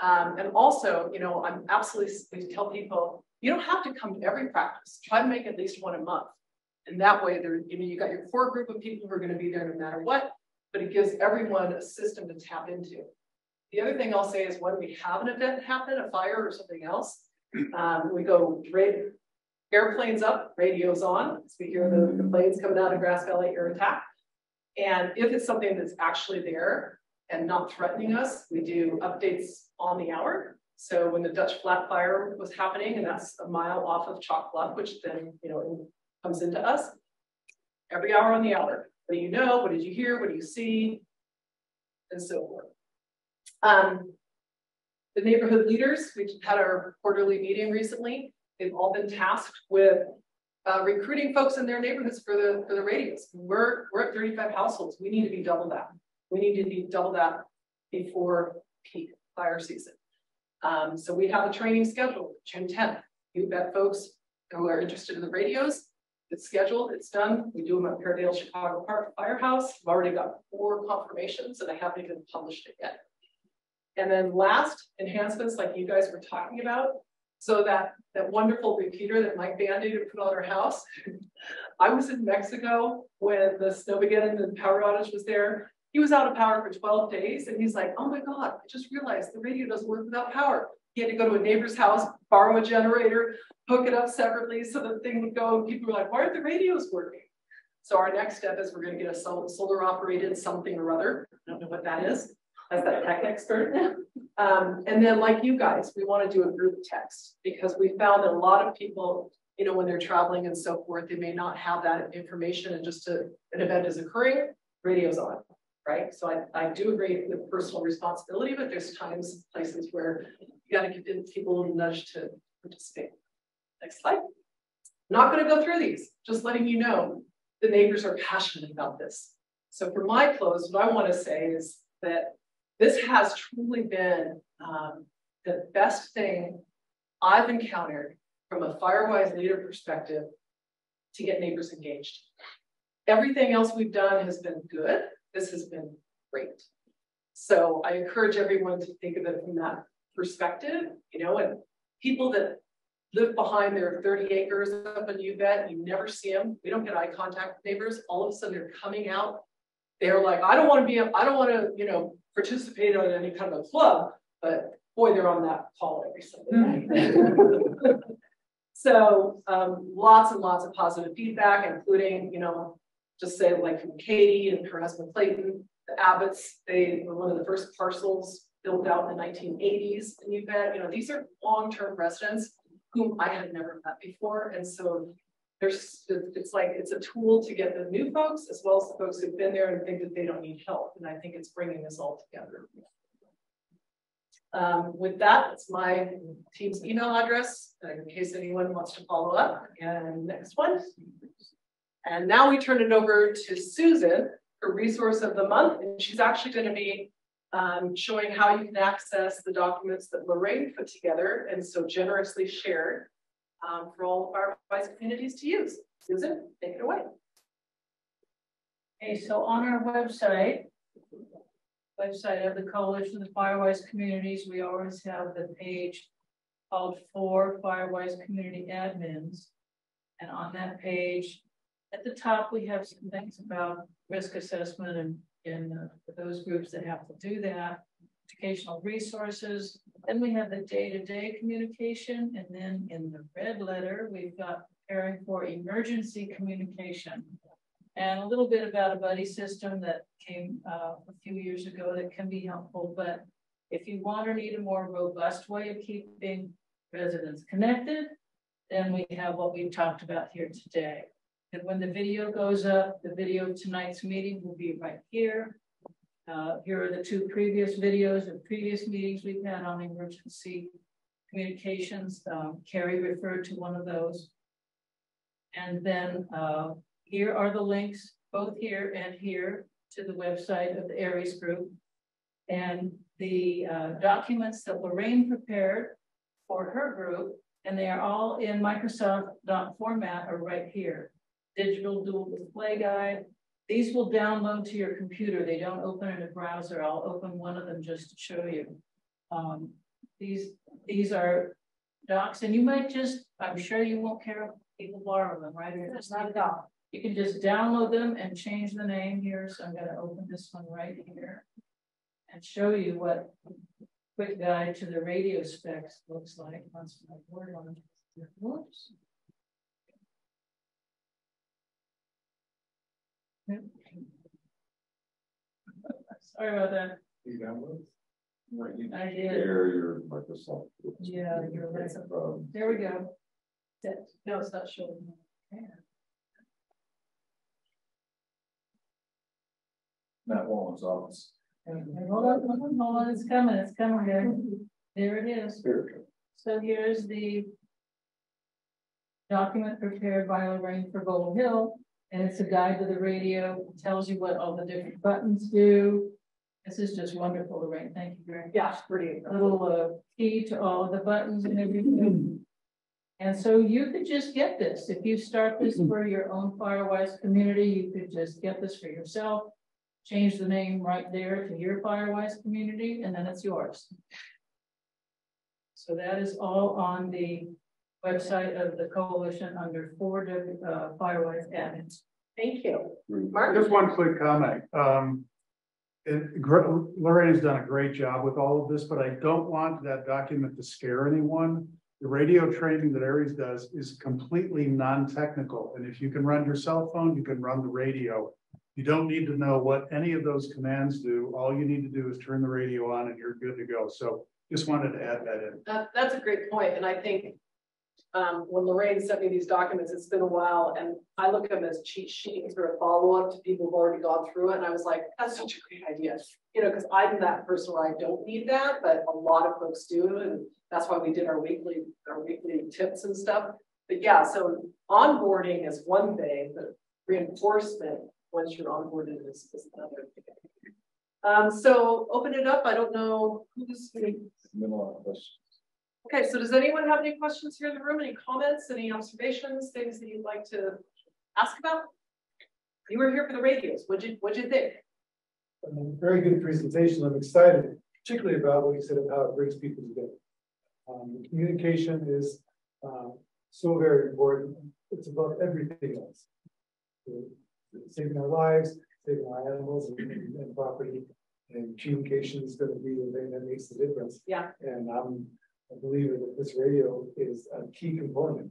Um, and also, you know, I'm absolutely tell people, you don't have to come to every practice. Try to make at least one a month. And that way there, you know, you got your core group of people who are going to be there no matter what, but it gives everyone a system to tap into. The other thing I'll say is when we have an event happen, a fire or something else, um, we go airplanes up, radios on. So we hear the, the planes coming out of Grass Valley Air Attack. And if it's something that's actually there and not threatening us, we do updates on the hour. So when the Dutch Flat Fire was happening, and that's a mile off of Chalk Bluff, which then you know comes into us, every hour on the hour. What do you know? What did you hear? What do you see? And so forth. Um, the neighborhood leaders, we've had our quarterly meeting recently. They've all been tasked with uh, recruiting folks in their neighborhoods for the for the radios. We're we're at 35 households. We need to be double that. We need to be double that before peak fire season. Um, so we have a training scheduled June 10th. You bet folks who are interested in the radios. It's scheduled, it's done. We do them at Peardale Chicago Park Firehouse. I've already got four confirmations and I haven't even published it yet. And then last enhancements like you guys were talking about. So that, that wonderful repeater that Mike Band-Aid put on our house. I was in Mexico when the Snowmageddon and the power outage was there. He was out of power for 12 days and he's like, oh my God, I just realized the radio doesn't work without power. He had to go to a neighbor's house, borrow a generator, hook it up separately so the thing would go. And people were like, why aren't the radios working? So our next step is we're going to get a solar operated something or other. I don't know what that is. That's that tech expert. Um, and then like you guys, we want to do a group text because we found that a lot of people, you know, when they're traveling and so forth, they may not have that information and just a, an event is occurring, radio's on, right? So I, I do agree with personal responsibility, but there's times, places where you got to give people a little nudge to participate. Next slide. Not going to go through these, just letting you know the neighbors are passionate about this. So for my close, what I want to say is that this has truly been um, the best thing I've encountered from a Firewise leader perspective to get neighbors engaged. Everything else we've done has been good. This has been great. So I encourage everyone to think of it from that perspective, you know, and people that live behind their 30 acres up in You Bet, you never see them. We don't get eye contact with neighbors. All of a sudden they're coming out. They're like, I don't want to be, I don't want to, you know, participate in any kind of a club, but boy, they're on that call every Sunday night. [laughs] so um, lots and lots of positive feedback, including, you know, just say like from Katie and her husband Clayton, the Abbotts, they were one of the first parcels built out in the 1980s. And you've you know, these are long-term residents whom I had never met before. And so there's it's like it's a tool to get the new folks as well as the folks who've been there and think that they don't need help. And I think it's bringing us all together. Um, with that, it's my team's email address in case anyone wants to follow up. And next one. And now we turn it over to Susan, her resource of the month. And she's actually going to be um, showing how you can access the documents that Lorraine put together and so generously shared um, for all of our advice communities to use. Susan, take it away. Okay, so on our website, website of the Coalition of Firewise Communities, we always have the page called for Firewise Community Admins. And on that page, at the top, we have some things about risk assessment and, and uh, for those groups that have to do that, educational resources, then we have the day-to-day -day communication, and then in the red letter, we've got preparing for emergency communication. And a little bit about a buddy system that came uh, a few years ago that can be helpful. But if you want or need a more robust way of keeping residents connected, then we have what we've talked about here today. And when the video goes up, the video of tonight's meeting will be right here. Uh, here are the two previous videos of previous meetings we've had on emergency communications. Um, Kerry referred to one of those. And then uh, here are the links, both here and here, to the website of the ARES Group. And the uh, documents that Lorraine prepared for her group, and they are all in Microsoft format are right here. Digital dual display guide. These will download to your computer. They don't open in a browser. I'll open one of them just to show you. Um, these, these are docs, and you might just, I'm sure you won't care if people borrow them, right? It's not a doc. You can just download them and change the name here. So I'm going to open this one right here and show you what quick guide to the radio specs looks like once my word on it. Whoops. Sorry about that. You download? Right, you I did. share your Microsoft. Yeah, you're right. Um, There we go. That, no, it's not showing. Yeah. Matt Wallen's office. Hold on, hold on, hold on, it's coming, it's coming there. There it is. Spiritual. So here's the document prepared by Lorraine for Gold Hill, and it's a guide to the radio, It tells you what all the different buttons do. This is just wonderful, Lorraine, thank you very much. Yeah, pretty. A little uh, key to all of the buttons and everything. And so you could just get this, if you start this for your own Firewise community, you could just get this for yourself. Change the name right there to your Firewise community, and then it's yours. So that is all on the website of the coalition under four uh, Firewise admins. Thank you. Mark? Just one quick comment. Um, it, Gr- Lorraine's done a great job with all of this, but I don't want that document to scare anyone. The radio training that ARES does is completely non-technical, and if you can run your cell phone, you can run the radio. You don't need to know what any of those commands do. All you need to do is turn the radio on and you're good to go. So just wanted to add that in. That, that's a great point, and I think um, when Lorraine sent me these documents, it's been a while, and I look at them as cheat sheets or a follow-up to people who've already gone through it, and I was like, that's such a great idea. You know, because I'm that person where I don't need that, but a lot of folks do, and that's why we did our weekly, our weekly tips and stuff. But yeah, so onboarding is one thing, but reinforcement once you're onboarded is, is another thing. Um, so open it up. I don't know who's Okay, so does anyone have any questions here in the room? Any comments, any observations, things that you'd like to ask about? You were here for the radios. What'd you what'd you think? Um, very good presentation. I'm excited, particularly about what you said about how it brings people together. Um, communication is uh, so very important. It's about everything else. Saving our lives, saving our animals and, and property, and communication is going to be the thing that makes the difference. Yeah. And I'm a believer that this radio is a key component.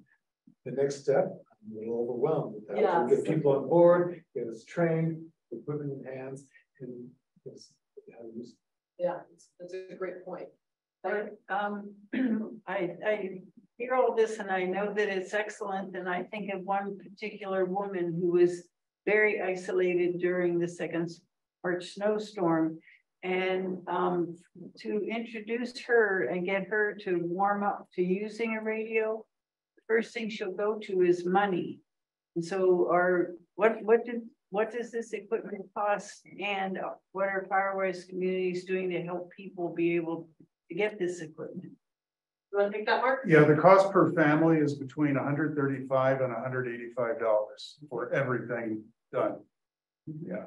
The next step, I'm a little overwhelmed with that. Yes. We get people on board, get us trained, equipment in hands, and just how to use. Yeah, that's, that's a great point. But, um, [clears throat] I, I hear all this and I know that it's excellent. And I think of one particular woman who was very isolated during the second March snowstorm. And um, to introduce her and get her to warm up to using a radio, the first thing she'll go to is money. And so our what what did what does this equipment cost and what are Firewise communities doing to help people be able to get this equipment? You want to take that, Mark? Yeah, the cost per family is between hundred thirty-five and hundred eighty-five dollars for everything done. Yeah,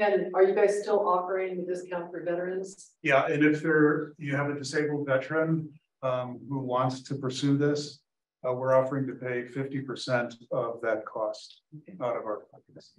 And are you guys still offering the discount for veterans? yeah, and if there, you have a disabled veteran um, who wants to pursue this, uh, we're offering to pay fifty percent of that cost out of our pockets.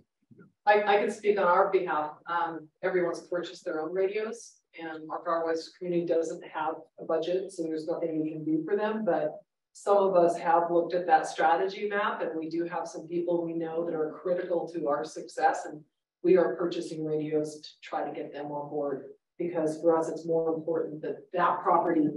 I, I can speak on our behalf. Um, everyone's purchased their own radios and our Firewise community doesn't have a budget, so there's nothing we can do for them, but some of us have looked at that strategy map and we do have some people we know that are critical to our success and we are purchasing radios to try to get them on board because for us, it's more important that that property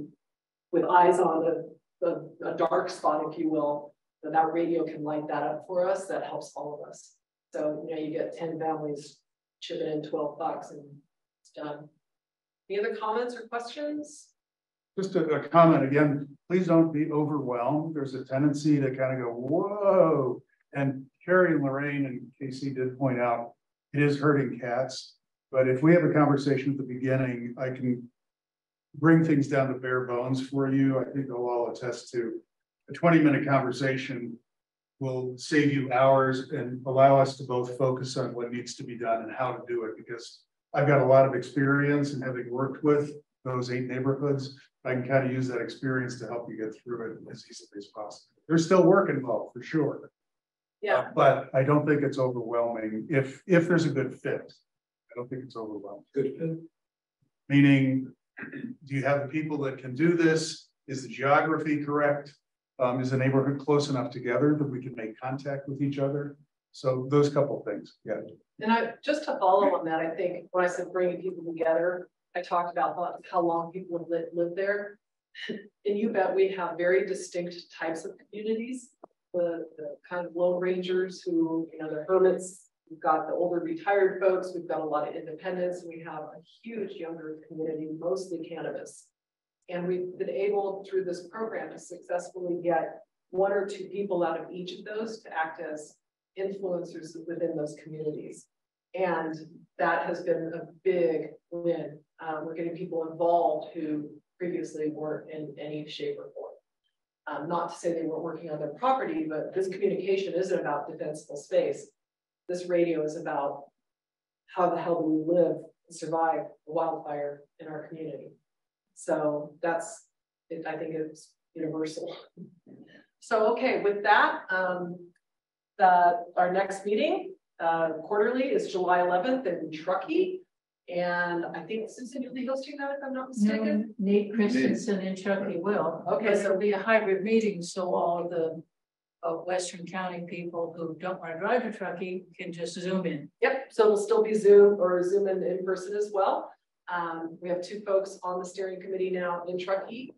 with eyes on the, the a dark spot, if you will, that that radio can light that up for us. That helps all of us. So, you know, you get 10 families chipping in twelve bucks and it's done. Any other comments or questions? Just a, a comment again, please don't be overwhelmed. There's a tendency to kind of go, whoa. And Kerry and Lorraine and Casey did point out, it is hurting cats. But if we have a conversation at the beginning, I can bring things down to bare bones for you. I think they'll all attest to a twenty minute conversation will save you hours and allow us to both focus on what needs to be done and how to do it because I've got a lot of experience in having worked with those eight neighborhoods. I can kind of use that experience to help you get through it as easily as possible. There's still work involved for sure. Yeah, But I don't think it's overwhelming if, if there's a good fit. I don't think it's overwhelming. Good fit. Meaning, do you have the people that can do this? Is the geography correct? Um, is the neighborhood close enough together that we can make contact with each other? So those couple things, yeah. and I, just to follow on that, I think when I said bringing people together, I talked about how- how long people have lived, lived there. [laughs] And you bet we have very distinct types of communities. The, the kind of lone rangers who, you know, the hermits, we've got the older retired folks, we've got a lot of independents, we have a huge younger community, mostly cannabis. And we've been able through this program to successfully get one or two people out of each of those to act as influencers within those communities. And that has been a big win. Um, we're getting people involved who previously weren't in any shape or form. Um, not to say they weren't working on their property, but this communication isn't about defensible space. This radio is about how the hell do we live and survive a wildfire in our community. So that's, it, I think it's universal. So, okay, with that, um, the, our next meeting, uh, quarterly is July eleventh in Truckee. And I think Susan, you'll be hosting that if I'm not mistaken. No, Nate Christensen and Chucky will. Okay, But so- it'll be a hybrid meeting, so all the uh, Western County people who don't want to drive to Truckee can just zoom in. Yep, so it'll still be Zoom or Zoom in, in person as well. Um, we have two folks on the steering committee now in Truckee.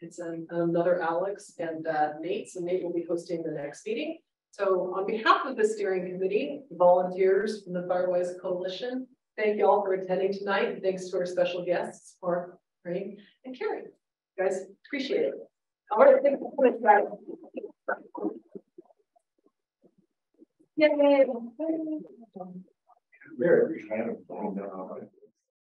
It's an- another Alex and uh, Nate, so Nate will be hosting the next meeting. So on behalf of the steering committee, volunteers from the Firewise Coalition, thank you all for attending tonight. Thanks to our special guests, Mark, Ray, and Kerry. Guys, appreciate it. I want to thank you. Yay. Very,